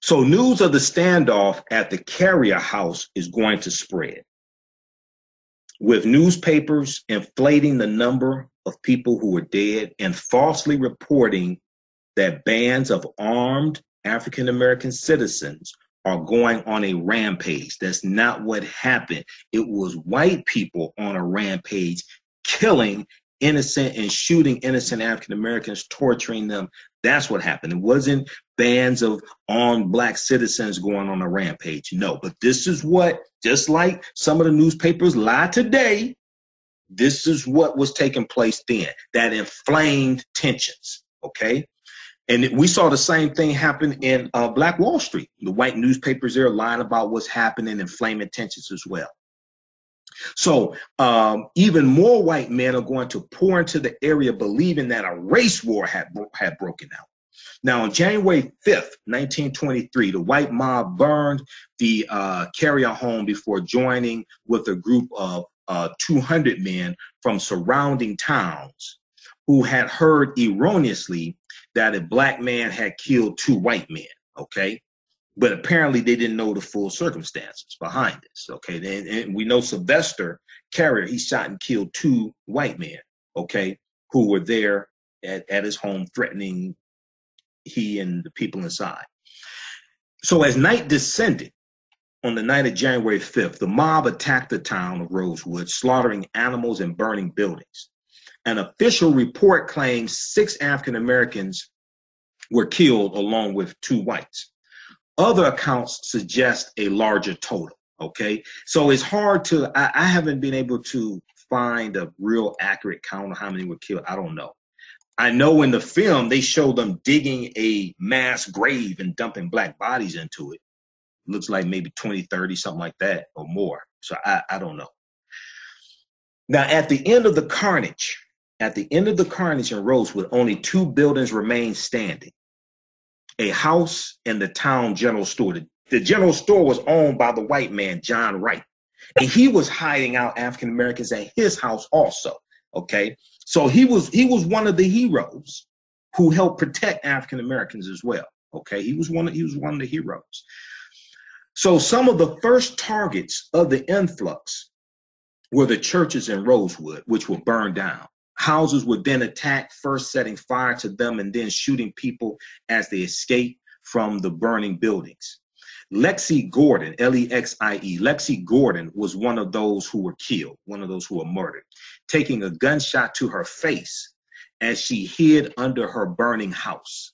So news of the standoff at the Carrier House is going to spread with newspapers inflating the number of people who were dead and falsely reporting that bands of armed African American citizens are going on a rampage. That's not what happened. It was white people on a rampage killing innocent and shooting innocent African Americans, torturing them. That's what happened. It wasn't bands of armed black citizens going on a rampage. No, but this is what, just like some of the newspapers lie today, this is what was taking place then, that inflamed tensions. Okay. And we saw the same thing happen in uh, Black Wall Street. The white newspapers there lying about what's happening, inflaming tensions as well. So um, even more white men are going to pour into the area, believing that a race war had had broken out. Now, on January 5th, 1923, the white mob burned the uh, Carrier home before joining with a group of uh, 200 men from surrounding towns who had heard erroneously that a black man had killed two white men. Okay. But apparently they didn't know the full circumstances behind this. Okay. And, and we know Sylvester Carrier, he shot and killed two white men. Okay. Who were there at, at his home threatening he and the people inside. So as night descended, on the night of January 5th, the mob attacked the town of Rosewood, slaughtering animals and burning buildings. An official report claims six African Americans were killed along with two whites. Other accounts suggest a larger total. Okay, so it's hard to, I, I haven't been able to find a real accurate count of how many were killed. I don't know. I know in the film they show them digging a mass grave and dumping black bodies into it. Looks like maybe 20, 30, something like that or more. So I, I don't know. Now, at the end of the carnage, at the end of the carnage in Rosewood, only two buildings remained standing a house and the town general store. The, the general store was owned by the white man, John Wright. And he was hiding out African Americans at his house also. Okay. So he was he was one of the heroes who helped protect African Americans as well. Okay. He was one of he was one of the heroes. So some of the first targets of the influx were the churches in Rosewood, which were burned down. Houses were then attacked, first setting fire to them and then shooting people as they escaped from the burning buildings. Lexie Gordon, L E X I E, Lexie Gordon was one of those who were killed, one of those who were murdered, taking a gunshot to her face as she hid under her burning house.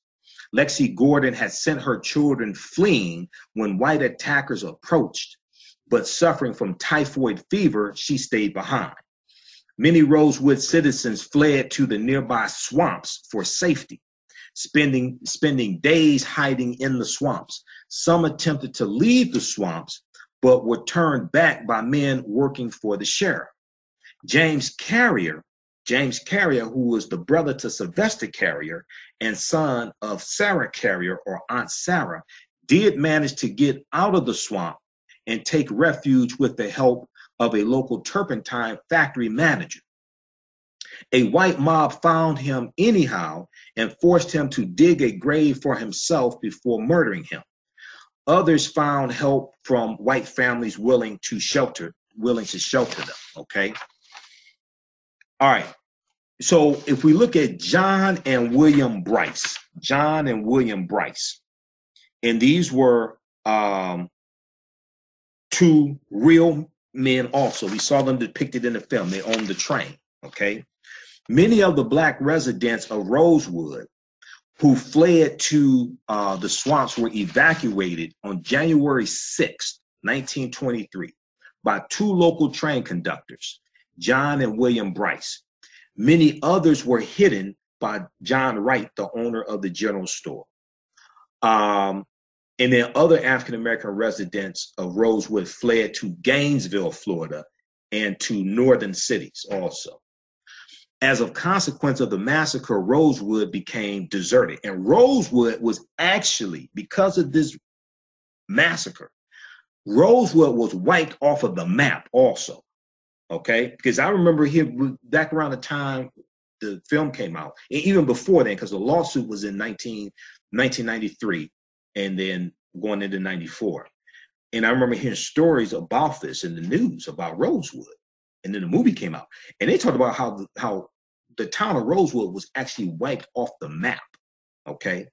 Lexie Gordon had sent her children fleeing when white attackers approached, but suffering from typhoid fever, she stayed behind. Many Rosewood citizens fled to the nearby swamps for safety spending spending days hiding in the swamps. Some attempted to leave the swamps, but were turned back by men working for the sheriff. James Carrier, James Carrier, who was the brother to Sylvester Carrier and son of Sarah Carrier or Aunt Sarah, did manage to get out of the swamp and take refuge with the help of a local turpentine factory manager. A white mob found him anyhow and forced him to dig a grave for himself before murdering him. Others found help from white families willing to shelter, willing to shelter them. Okay. All right. So if we look at John and William Bryce, John and William Bryce, and these were um, two real men also. We saw them depicted in the film. They owned the train. Okay. Many of the black residents of Rosewood who fled to uh, the swamps were evacuated on January 6, 1923, by two local train conductors, John and William Bryce. Many others were hidden by John Wright, the owner of the general store. Um, and then other African American residents of Rosewood fled to Gainesville, Florida, and to northern cities also as a consequence of the massacre, Rosewood became deserted. And Rosewood was actually, because of this massacre, Rosewood was wiped off of the map also. Okay. Because I remember here back around the time the film came out, and even before then, because the lawsuit was in 19, 1993 and then going into 94. And I remember hearing stories about this in the news about Rosewood and then the movie came out, and they talked about how the, how the town of Rosewood was actually wiped off the map. Okay,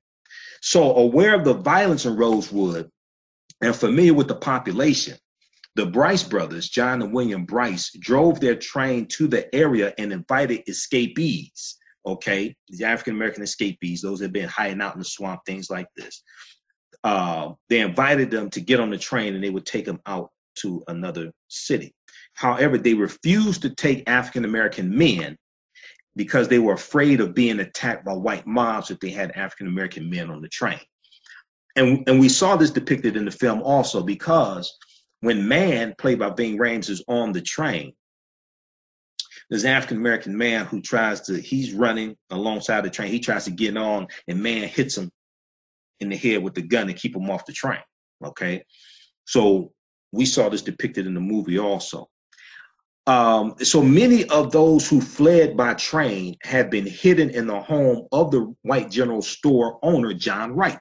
so aware of the violence in Rosewood and familiar with the population, the Bryce brothers, John and William Bryce, drove their train to the area and invited escapees. Okay, the African American escapees, those that have been hiding out in the swamp, things like this. Uh, they invited them to get on the train and they would take them out to another city. However, they refused to take African American men because they were afraid of being attacked by white mobs if they had African American men on the train. And, and we saw this depicted in the film also because when Mann, played by Ving Rhames, is on the train, there's an African American man who tries to, he's running alongside the train. He tries to get on, and Mann hits him in the head with the gun and keep him off the train. Okay. So we saw this depicted in the movie also. Um, so many of those who fled by train had been hidden in the home of the white general store owner, John Wright,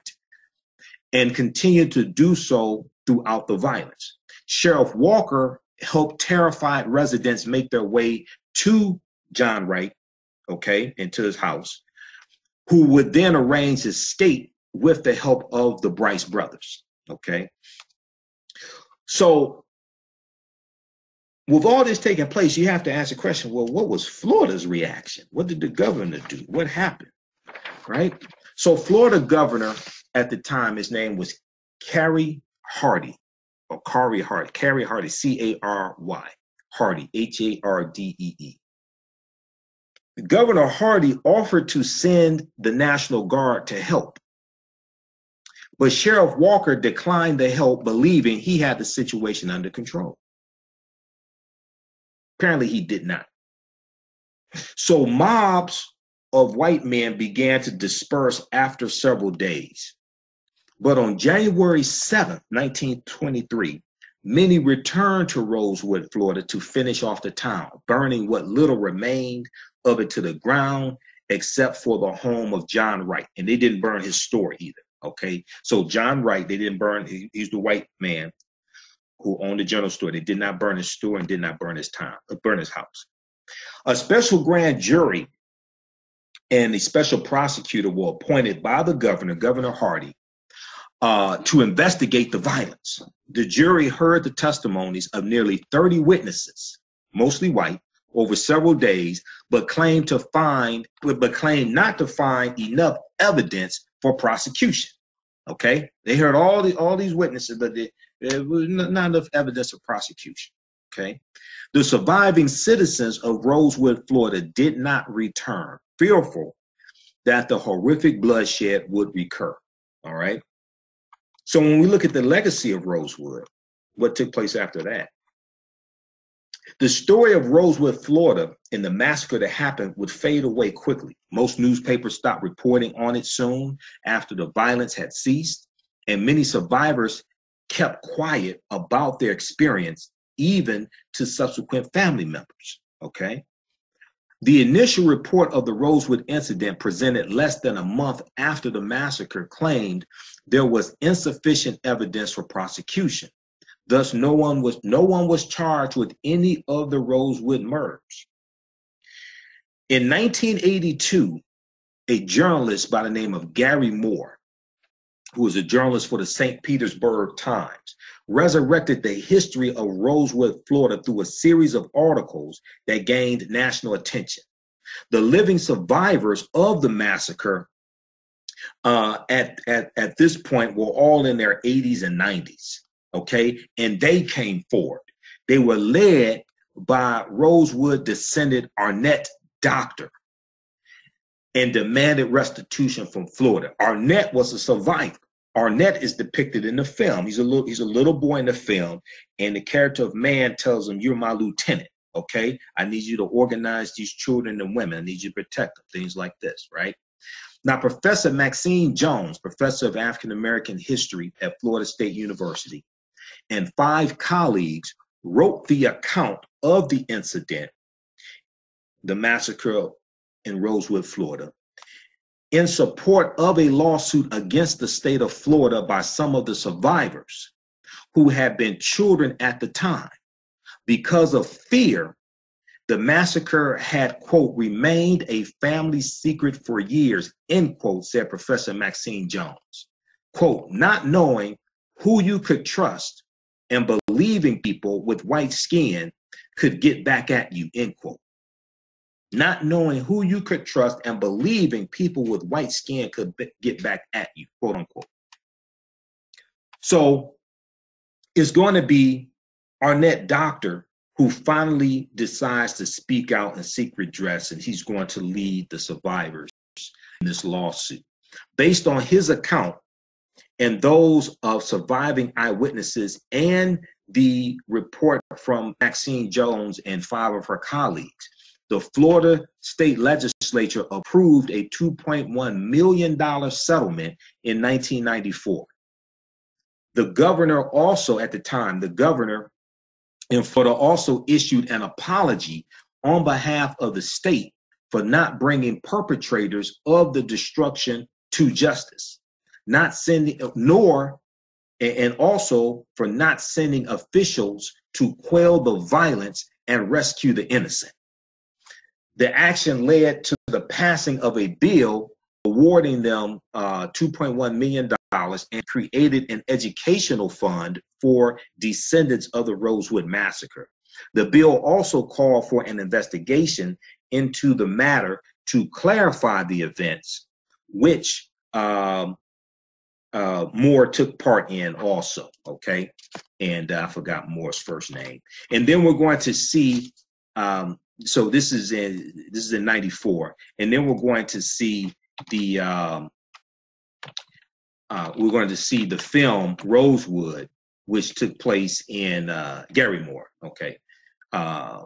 and continued to do so throughout the violence. Sheriff Walker helped terrified residents make their way to John Wright, okay, into his house, who would then arrange his escape with the help of the Bryce brothers, okay. So with all this taking place, you have to ask the question, well, what was Florida's reaction? What did the governor do? What happened? Right? So Florida governor at the time, his name was Carrie Hardee, or Cary Hardee, Carrie Hardee, C-A-R-Y, Hardee, H-A-R-D-E-E. Governor Hardee offered to send the National Guard to help. But Sheriff Walker declined the help, believing he had the situation under control. Apparently, he did not. So, mobs of white men began to disperse after several days. But on January 7th, 1923, many returned to Rosewood, Florida to finish off the town, burning what little remained of it to the ground, except for the home of John Wright. And they didn't burn his store either. Okay. So, John Wright, they didn't burn, he, he's the white man who owned the general store. They did not burn his store and did not burn his town, uh, burn his house. A special grand jury and a special prosecutor were appointed by the governor, Governor Hardee, uh, to investigate the violence. The jury heard the testimonies of nearly 30 witnesses, mostly white, over several days, but claimed to find, but claimed not to find enough evidence for prosecution. Okay, they heard all the all these witnesses, but they, there was not enough evidence of prosecution. Okay. The surviving citizens of Rosewood, Florida did not return, fearful that the horrific bloodshed would recur. All right. So when we look at the legacy of Rosewood, what took place after that? The story of Rosewood, Florida, and the massacre that happened would fade away quickly. Most newspapers stopped reporting on it soon after the violence had ceased, and many survivors kept quiet about their experience, even to subsequent family members. Okay. The initial report of the Rosewood incident, presented less than a month after the massacre, claimed there was insufficient evidence for prosecution. Thus, no one was no one was charged with any of the Rosewood murders. In 1982, a journalist by the name of Gary Moore who was a journalist for the St. Petersburg Times, resurrected the history of Rosewood, Florida through a series of articles that gained national attention. The living survivors of the massacre uh, at, at, at this point were all in their 80s and 90s, okay? And they came forward. They were led by Rosewood descendant Arnett Doctor and demanded restitution from Florida. Arnett was a survivor. Arnett is depicted in the film. He's a little he's a little boy in the film, and the character of Mann tells him, "You're my lieutenant. Okay, I need you to organize these children and women. I need you to protect them. Things like this, right?" Now, Professor Maxine Jones, professor of African American history at Florida State University, and five colleagues wrote the account of the incident, the massacre in Rosewood, Florida, in support of a lawsuit against the state of Florida by some of the survivors who had been children at the time. Because of fear, the massacre had, quote, remained a family secret for years, end quote, said Professor Maxine Jones. Quote, not knowing who you could trust and believing people with white skin could get back at you, end quote not knowing who you could trust and believing people with white skin could get back at you, quote unquote. So it's going to be Arnett Doctor who finally decides to speak out and seek redress, and he's going to lead the survivors in this lawsuit. Based on his account and those of surviving eyewitnesses and the report from Maxine Jones and five of her colleagues, the Florida state legislature approved a $2.1 million settlement in 1994. The governor also, at the time, the governor in Florida also issued an apology on behalf of the state for not bringing perpetrators of the destruction to justice, not sending, nor, and also for not sending officials to quell the violence and rescue the innocent. The action led to the passing of a bill awarding them uh, $2.1 million and created an educational fund for descendants of the Rosewood Massacre. The bill also called for an investigation into the matter to clarify the events, which um, uh, Moore took part in also. Okay, and uh, I forgot Moore's first name. And then we're going to see. Um, so this is in this is in '94, and then we're going to see the um, uh, we're going to see the film Rosewood, which took place in uh, Gary Moore. Okay, uh,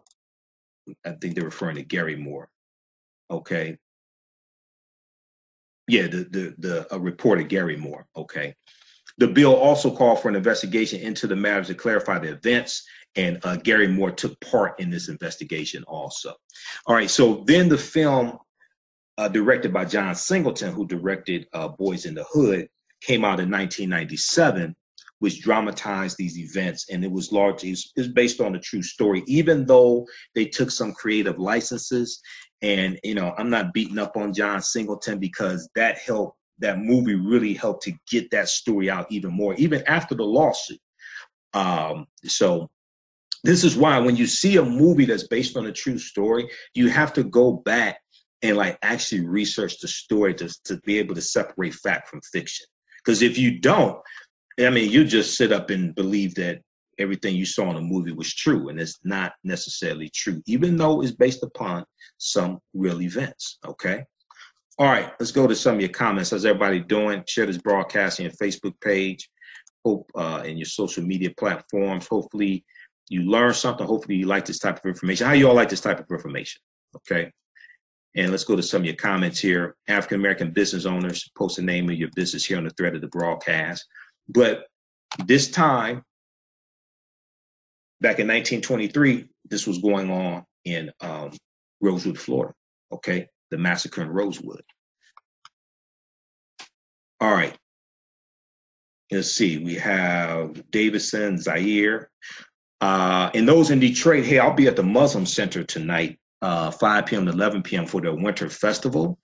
I think they're referring to Gary Moore. Okay, yeah, the the the reporter Gary Moore. Okay, the bill also called for an investigation into the matter to clarify the events, and uh, Gary Moore took part in this investigation also. All right, so then the film, uh, directed by John Singleton, who directed uh, Boyz n the Hood, came out in 1997, which dramatized these events, and it was largely is based on a true story. Even though they took some creative licenses, and you know, I'm not beating up on John Singleton because that helped. That movie really helped to get that story out even more, even after the lawsuit. Um, so this is why when you see a movie that's based on a true story, you have to go back and like actually research the story to, to be able to separate fact from fiction. Because if you don't, I mean, you just sit up and believe that everything you saw in the movie was true, and it's not necessarily true, even though it's based upon some real events. Okay. All right, let's go to some of your comments. How's everybody doing? Share this broadcast on your Facebook page, hope uh, in your social media platforms. Hopefully, you learn something. Hopefully, you like this type of information. How you all like this type of information? Okay. And let's go to some of your comments here. African American business owners, post the name of your business here on the thread of the broadcast. But this time, back in 1923, this was going on in um, Rosewood, Florida. Okay, the massacre in Rosewood. All right. Let's see. We have Davidson, Zaire. Uh, and those in Detroit, hey, I'll be at the Muslim Center tonight uh, 5 p.m. to 11 p.m. for the Winter Festival.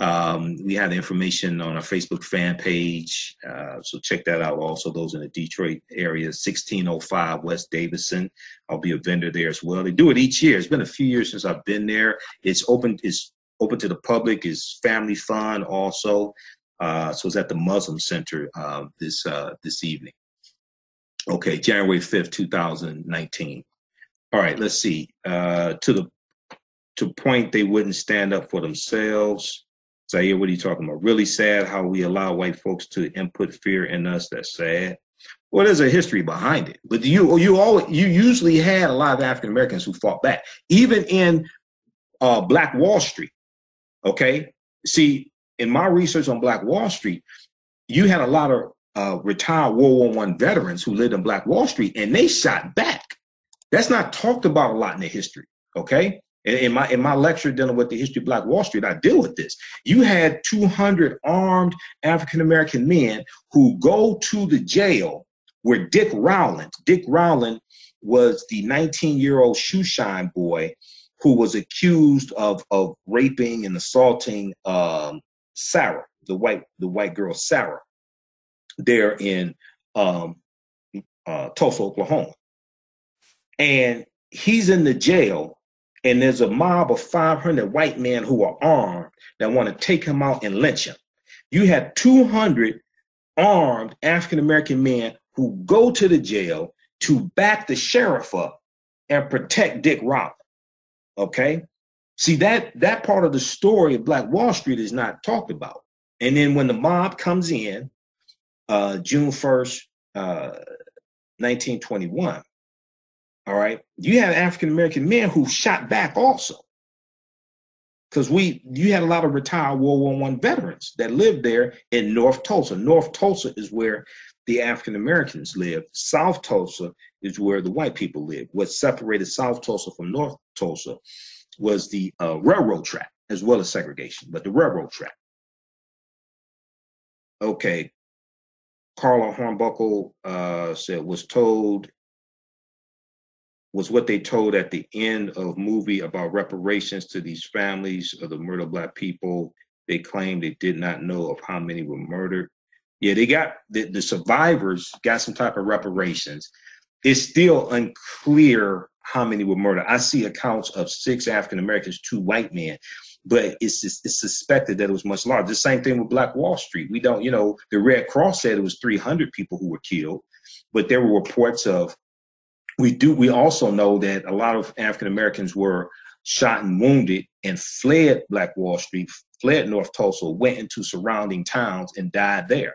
Um, we have the information on our Facebook fan page, uh, so check that out. Also, those in the Detroit area, 1605 West Davison. I'll be a vendor there as well. They do it each year. It's been a few years since I've been there. It's open. It's open to the public. It's family fun also. Uh, so it's at the Muslim Center uh, this uh, this evening. Okay, January 5th, 2019. All right, let's see. Uh, to the to point they wouldn't stand up for themselves. Zaire, what are you talking about? Really sad how we allow white folks to input fear in us. That's sad. Well, there's a history behind it, but you you always you usually had a lot of African Americans who fought back, even in uh, Black Wall Street. Okay, see, in my research on Black Wall Street, you had a lot of uh, retired World War One veterans who lived in Black Wall Street, and they shot back. That's not talked about a lot in the history. Okay, in my in my lecture dealing with the history of Black Wall Street, I deal with this. You had 200 armed African American men who go to the jail where Dick Rowland, Dick Rowland was the 19 year old shoeshine boy who was accused of of raping and assaulting um, Sarah, the white the white girl Sarah, there in um, uh, Tulsa, Oklahoma, and he's in the jail and there's a mob of 500 white men who are armed that want to take him out and lynch him. You have 200 armed African American men who go to the jail to back the sheriff up and protect Dick Rowland. Okay? See that that part of the story of Black Wall Street is not talked about. And then when the mob comes in, uh, June 1st, uh, 1921. All right. You had African American men who shot back also. Because we you had a lot of retired World War One veterans that lived there in North Tulsa. North Tulsa is where the African Americans lived. South Tulsa is where the white people lived. What separated South Tulsa from North Tulsa was the uh, railroad track as well as segregation, but the railroad track. Okay. Carla Hornbuckle uh, said was told was what they told at the end of movie about reparations to these families of the murdered black people. They claimed they did not know of how many were murdered. Yeah, they got the, the survivors got some type of reparations. It's still unclear how many were murdered. I see accounts of six African Americans, two white men, but it's, it's suspected that it was much larger. The same thing with Black Wall Street. We don't, you know, the Red Cross said it was 300 people who were killed, but there were reports of we do we also know that a lot of African Americans were shot and wounded and fled Black Wall Street, fled North Tulsa, went into surrounding towns and died there.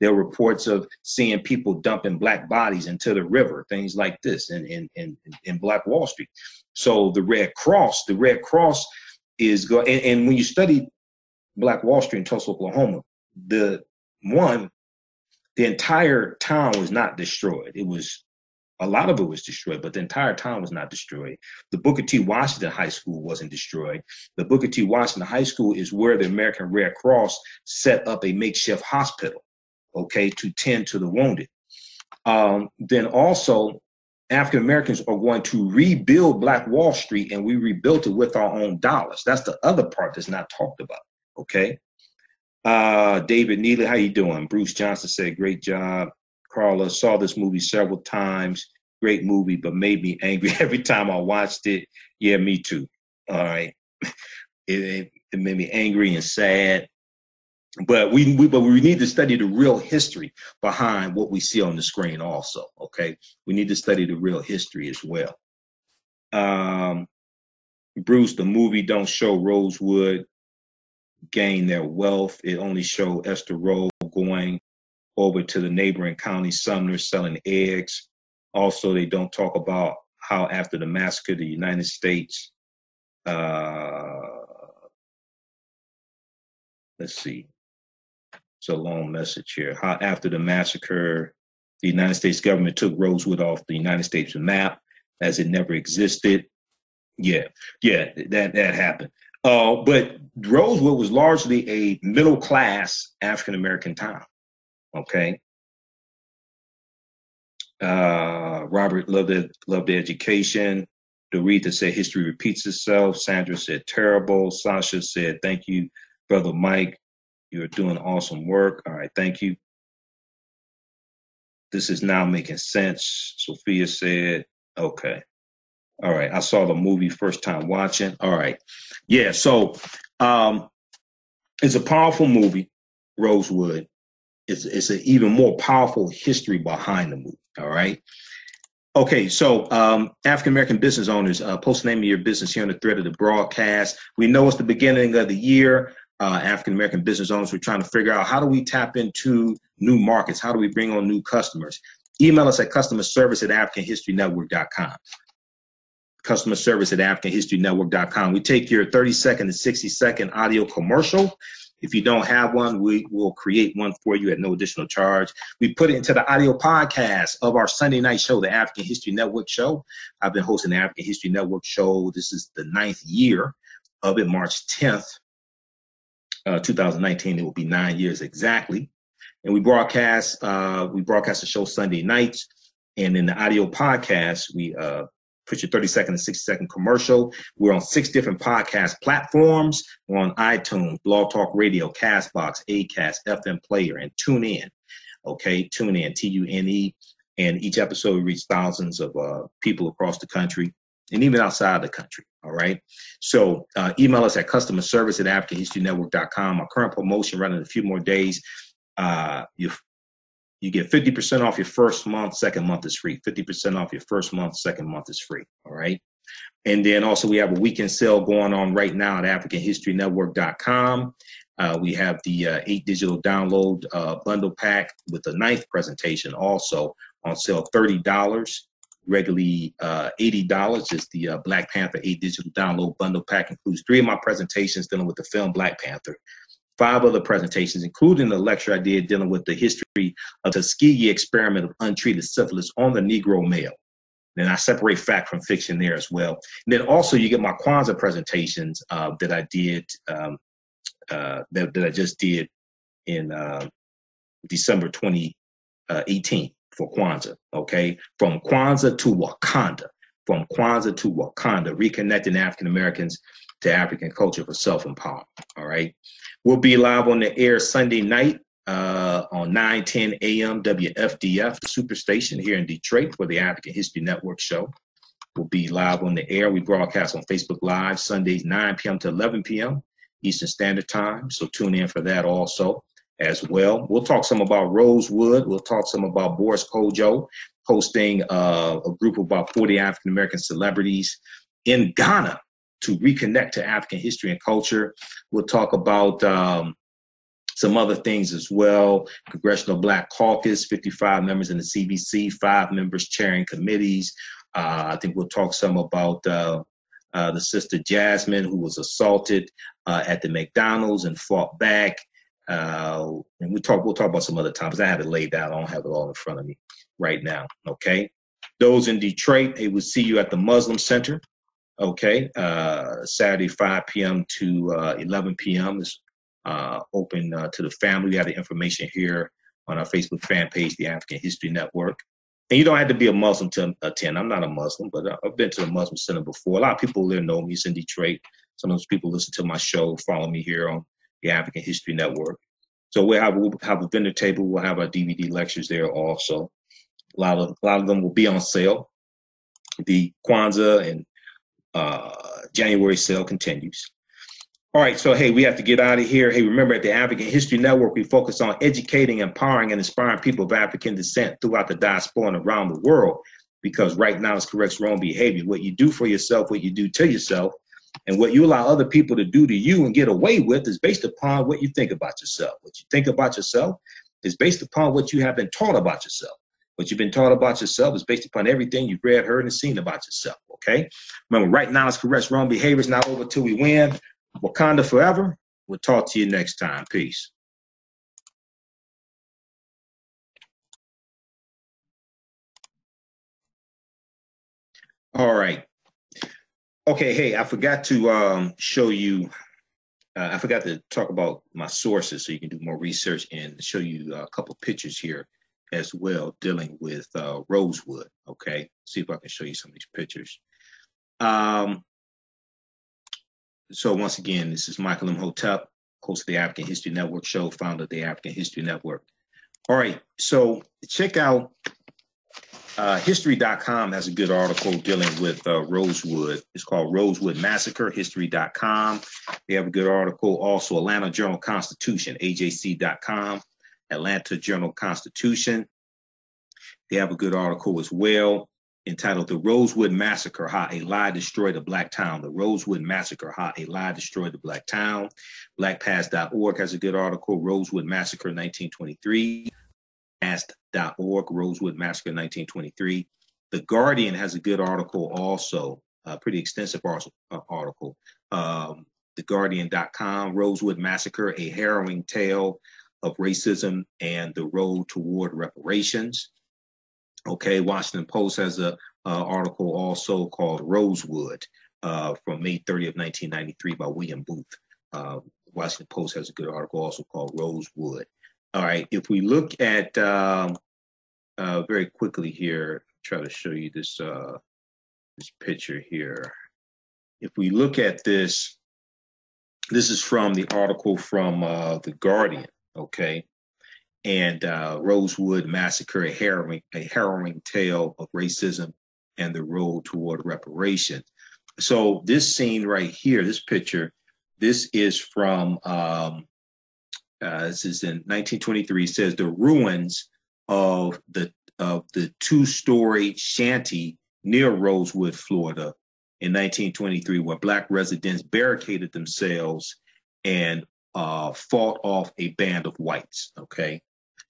There are reports of seeing people dumping black bodies into the river, things like this in, in, in, in Black Wall Street. So the Red Cross, the Red Cross is going, and, and when you study Black Wall Street in Tulsa, Oklahoma, the one, the entire town was not destroyed. It was a lot of it was destroyed, but the entire town was not destroyed. The Booker T. Washington High School wasn't destroyed. The Booker T. Washington High School is where the American Red Cross set up a makeshift hospital, okay, to tend to the wounded. Um, then also, African Americans are going to rebuild Black Wall Street, and we rebuilt it with our own dollars. That's the other part that's not talked about. Okay. Uh, David Neely, how you doing? Bruce Johnson said, "Great job." Carla. Saw this movie several times. Great movie, but made me angry every time I watched it. Yeah, me too. All right. It, it made me angry and sad. But we, we but we need to study the real history behind what we see on the screen also. Okay. We need to study the real history as well. Um Bruce, the movie don't show Rosewood gain their wealth. It only show Esther Rolle going over to the neighboring county, Sumner, selling eggs. Also, they don't talk about how after the massacre, the United States, uh, let's see, it's a long message here. How after the massacre, the United States government took Rosewood off the United States map as it never existed. Yeah, yeah, that that happened. Uh, but Rosewood was largely a middle class African American town. Okay. Uh, Robert loved it, loved the education. Doretha said history repeats itself. Sandra said terrible. Sasha said thank you, brother Mike. You're doing awesome work. All right, thank you. This is now making sense. Sophia said, okay. All right. I saw the movie first time watching. All right. Yeah. So um, it's a powerful movie, Rosewood it's it's an even more powerful history behind the movie. All right. Okay, so um, African American business owners, uh, post the name of your business here on the thread of the broadcast. We know it's the beginning of the year. Uh, African American business owners, we're trying to figure out how do we tap into new markets? How do we bring on new customers? Email us at customer service at AfricanHistoryNetwork.com. Customer service at AfricanHistoryNetwork.com. We take your 30 second to 60 second audio commercial if you don't have one, we will create one for you at no additional charge. We put it into the audio podcast of our Sunday night show, the African History Network show. I've been hosting the African History Network show. This is the ninth year of it, March 10th, uh, 2019. It will be nine years exactly. And we broadcast, uh, we broadcast the show Sunday nights. And in the audio podcast, we uh, put your 30 second and 60 second commercial. We're on six different podcast platforms. We're on iTunes, Blog Talk Radio, Castbox, Acast, FM Player, and TuneIn. Okay, tune in, T U N E. And each episode we reach thousands of uh, people across the country and even outside the country. All right. So uh, email us at customer service at AfricanHistoryNetwork.com. Our current promotion running a few more days. Uh, you you get 50% off your first month, second month is free. 50% off your first month, second month is free. All right. And then also we have a weekend sale going on right now at AfricanHistoryNetwork.com. Uh, we have the uh, eight digital download uh, bundle pack with the ninth presentation also on sale $30. Regularly uh, $80 is the uh, Black Panther 8 digital download bundle pack. Includes three of my presentations dealing with the film Black Panther, five other presentations, including the lecture I did dealing with the history of the Tuskegee experiment of untreated syphilis on the Negro male. Then I separate fact from fiction there as well. And then also you get my Kwanzaa presentations uh, that I did, um, uh, that, that I just did in uh, December 2018 for Kwanzaa, okay? From Kwanzaa to Wakanda, from Kwanzaa to Wakanda, reconnecting African Americans to African culture for self empowerment, all right? We'll be live on the air Sunday night uh, on 9 10 a.m. WFDF, superstation here in Detroit for the African History Network show. We'll be live on the air. We broadcast on Facebook Live Sundays, 9 p.m. to 11 p.m. Eastern Standard Time. So tune in for that also as well. We'll talk some about Rosewood. We'll talk some about Boris Kodjoe hosting uh, a group of about 40 African American celebrities in Ghana to reconnect to African history and culture. We'll talk about um, some other things as well. Congressional Black Caucus, 55 members in the CBC, five members chairing committees. Uh, I think we'll talk some about uh, uh, the sister Jasmine, who was assaulted uh, at the McDonald's and fought back. Uh, and we talk. We'll talk about some other times. I have it laid out. I don't have it all in front of me right now. Okay. Those in Detroit, they will see you at the Muslim Center. Okay, uh, Saturday 5 p.m. to uh, 11 p.m. is uh, open uh, to the family. We have the information here on our Facebook fan page, the African History Network. And you don't have to be a Muslim to attend. I'm not a Muslim, but I've been to the Muslim Center before. A lot of people there know me. It's in Detroit. Some of those people listen to my show, follow me here on the African History Network. So we'll have, we'll have a vendor table. We'll have our DVD lectures there also. A lot of a lot of them will be on sale. The Kwanzaa and uh, January sale continues. All right, so hey, we have to get out of here. Hey, remember at the African History Network, we focus on educating, empowering, and inspiring people of African descent throughout the diaspora and around the world. Because right now it's corrects wrong behavior. What you do for yourself, what you do to yourself, and what you allow other people to do to you and get away with is based upon what you think about yourself. What you think about yourself is based upon what you have been taught about yourself. What you've been taught about yourself is based upon everything you've read, heard, and seen about yourself. Okay? Remember, right now it's correct wrong behavior. It's not over till we win. Wakanda forever. We'll talk to you next time. Peace. All right. Okay, hey, I forgot to um, show you, uh, I forgot to talk about my sources so you can do more research and show you a couple pictures here as well dealing with uh, Rosewood. Okay, see if I can show you some of these pictures. Um, so once again, this is Michael Imhotep, host of the African History Network show, founder of the African History Network. All right, so check out uh, History.com has a good article dealing with uh, Rosewood. It's called Rosewood Massacre, History.com. They have a good article. Also, Atlanta Journal Constitution, AJC.com, Atlanta Journal Constitution. They have a good article as well entitled The Rosewood Massacre How a Lie Destroyed a Black Town. The Rosewood Massacre How a Lie Destroyed the Black Town. BlackPast.org has a good article, Rosewood Massacre 1923. Past.org, Rosewood Massacre 1923. The Guardian has a good article also, a pretty extensive uh, article. Um, TheGuardian.com, Rosewood Massacre, a harrowing tale of racism and the road toward reparations. Okay, Washington Post has a, article also called Rosewood uh, from May 30 of 1993 by William Booth. Uh, Washington Post has a good article also called Rosewood. All right, if we look at um, uh, very quickly here, try to show you this uh, this picture here. If we look at this, this is from the article from uh, the Guardian. Okay, and uh, Rosewood Massacre, a harrowing, a harrowing tale of racism and the road toward reparation. So this scene right here, this picture, this is from, um, uh, this is in 1923, says the ruins of the of the two-story shanty near Rosewood, Florida in 1923, where black residents barricaded themselves and uh, fought off a band of whites. Okay,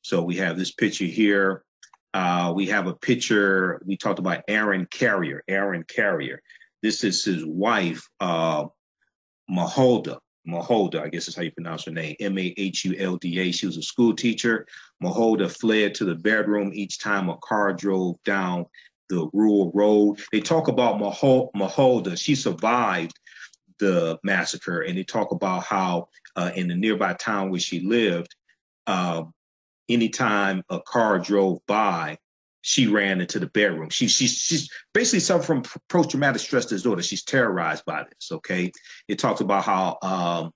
so we have this picture here. Uh, we have a picture. We talked about Aaron Carrier. Aaron Carrier. This is his wife, uh, Maholda. Mahulda, I guess is how you pronounce her name. M A H U L D A. She was a school teacher. Mahulda fled to the bedroom each time a car drove down the rural road. They talk about Maholda. She survived the massacre, and they talk about how uh, in the nearby town where she lived, uh, anytime a car drove by, she ran into the bedroom. She, she, she's basically suffering from post-traumatic stress disorder. She's terrorized by this, okay? It talks about how, um,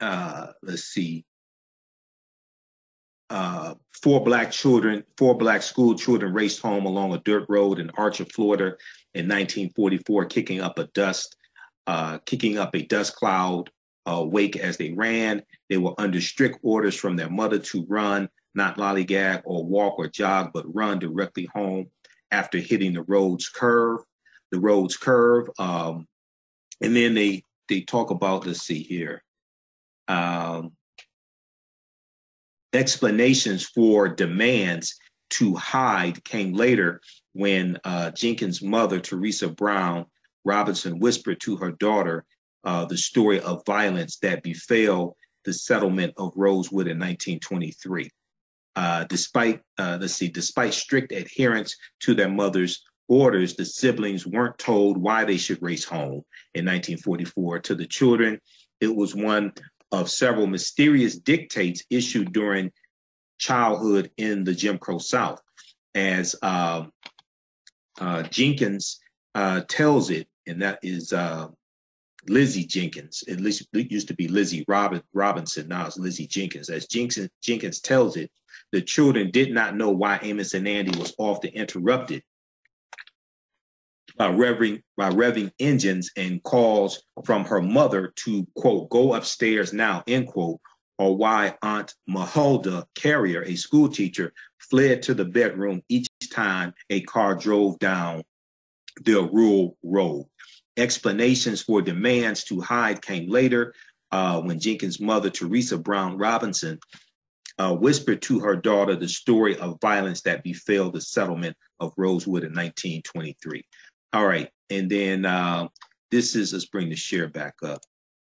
uh, let's see, uh, four black children, four black school children raced home along a dirt road in Archer, Florida in 1944, kicking up a dust, uh, kicking up a dust cloud uh, wake as they ran. They were under strict orders from their mother to run, not lollygag or walk or jog, but run directly home after hitting the road's curve. The road's curve. Um, and then they they talk about let's see here. Um, explanations for demands to hide came later when uh, Jenkins' mother, Teresa Brown Robinson, whispered to her daughter uh, the story of violence that befell the settlement of Rosewood in 1923. Uh, despite, uh, let's see, despite strict adherence to their mother's orders, the siblings weren't told why they should race home in 1944. To the children, it was one of several mysterious dictates issued during childhood in the Jim Crow South. As um, uh, Jenkins uh, tells it, and that is uh, Lizzie Jenkins. At least it used to be Lizzie Robin, Robinson. Now it's Lizzie Jenkins. As Jenkins, Jenkins tells it, the children did not know why Amos and Andy was often interrupted by revving, by revving engines and calls from her mother to, quote, go upstairs now, end quote, or why Aunt Mahulda Carrier, a school teacher, fled to the bedroom each time a car drove down the rural road. Explanations for demands to hide came later uh, when Jenkins' mother, Teresa Brown Robinson, uh, whispered to her daughter the story of violence that befell the settlement of Rosewood in 1923. All right, and then uh, this is, let's bring the share back up.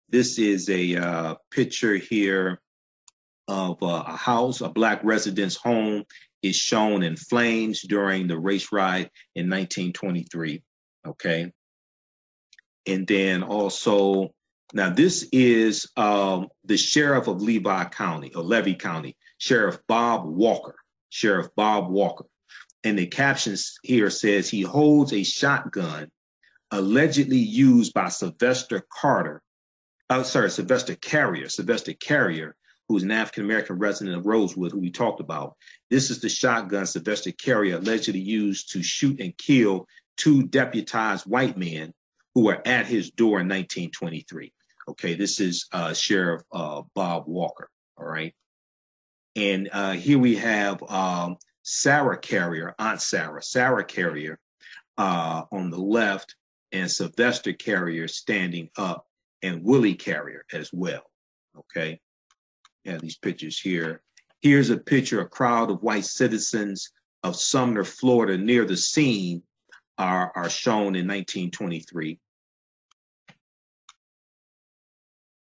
This is a uh, picture here of uh, a house, a Black resident's home is shown in flames during the race ride in 1923. Okay and then also now this is um, the sheriff of Levi County or Levy County, Sheriff Bob Walker, Sheriff Bob Walker, and the captions here says he holds a shotgun allegedly used by Sylvester Carter, oh sorry Sylvester Carrier, Sylvester Carrier, who's an African American resident of Rosewood, who we talked about. This is the shotgun Sylvester Carrier allegedly used to shoot and kill two deputized white men who were at his door in 1923. Okay, this is uh, Sheriff uh, Bob Walker. All right. And uh, here we have um, Sarah Carrier, Aunt Sarah, Sarah Carrier uh, on the left, and Sylvester Carrier standing up, and Willie Carrier as well. Okay. Yeah, these pictures here. Here's a picture, a crowd of white citizens of Sumner, Florida, near the scene are, are shown in 1923.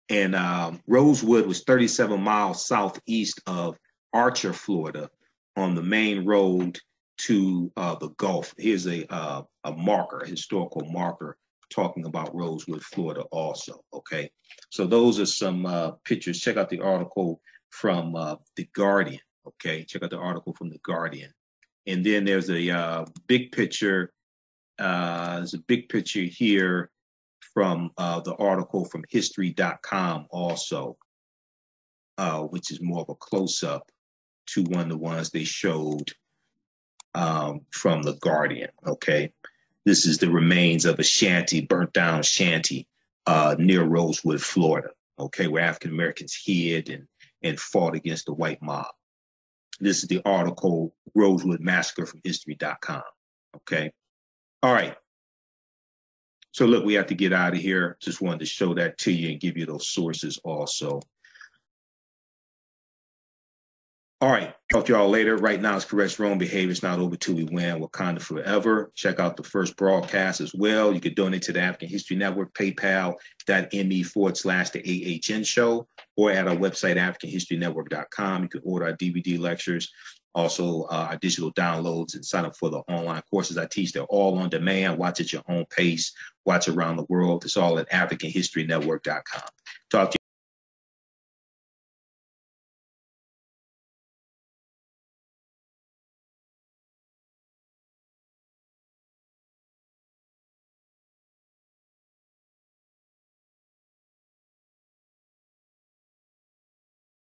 And um, Rosewood was 37 miles southeast of Archer, Florida, on the main road to uh, the Gulf. Here's a uh, a marker, a historical marker, talking about Rosewood, Florida, also. Okay, so those are some uh, pictures. Check out the article from uh, the Guardian. Okay, check out the article from the Guardian. And then there's a uh, big picture. Uh, there's a big picture here from uh, the article from history.com also, uh, which is more of a close up to one of the ones they showed um, from The Guardian. Okay. This is the remains of a shanty, burnt down shanty uh, near Rosewood, Florida. Okay. Where African Americans hid and, and fought against the white mob. This is the article, Rosewood Massacre from history.com. Okay. All right. So look, we have to get out of here. Just wanted to show that to you and give you those sources also. All right. Talk to y'all later. Right now, it's correct wrong behavior. It's not over till we win. Wakanda forever. Check out the first broadcast as well. You can donate to the African History Network, paypal.me forward slash the AHN show, or at our website, AfricanHistoryNetwork.com. You can order our DVD lectures, also uh, our digital downloads, and sign up for the online courses I teach. They're all on demand. Watch at your own pace. Watch around the world. It's all at AfricanHistoryNetwork.com. Talk to you.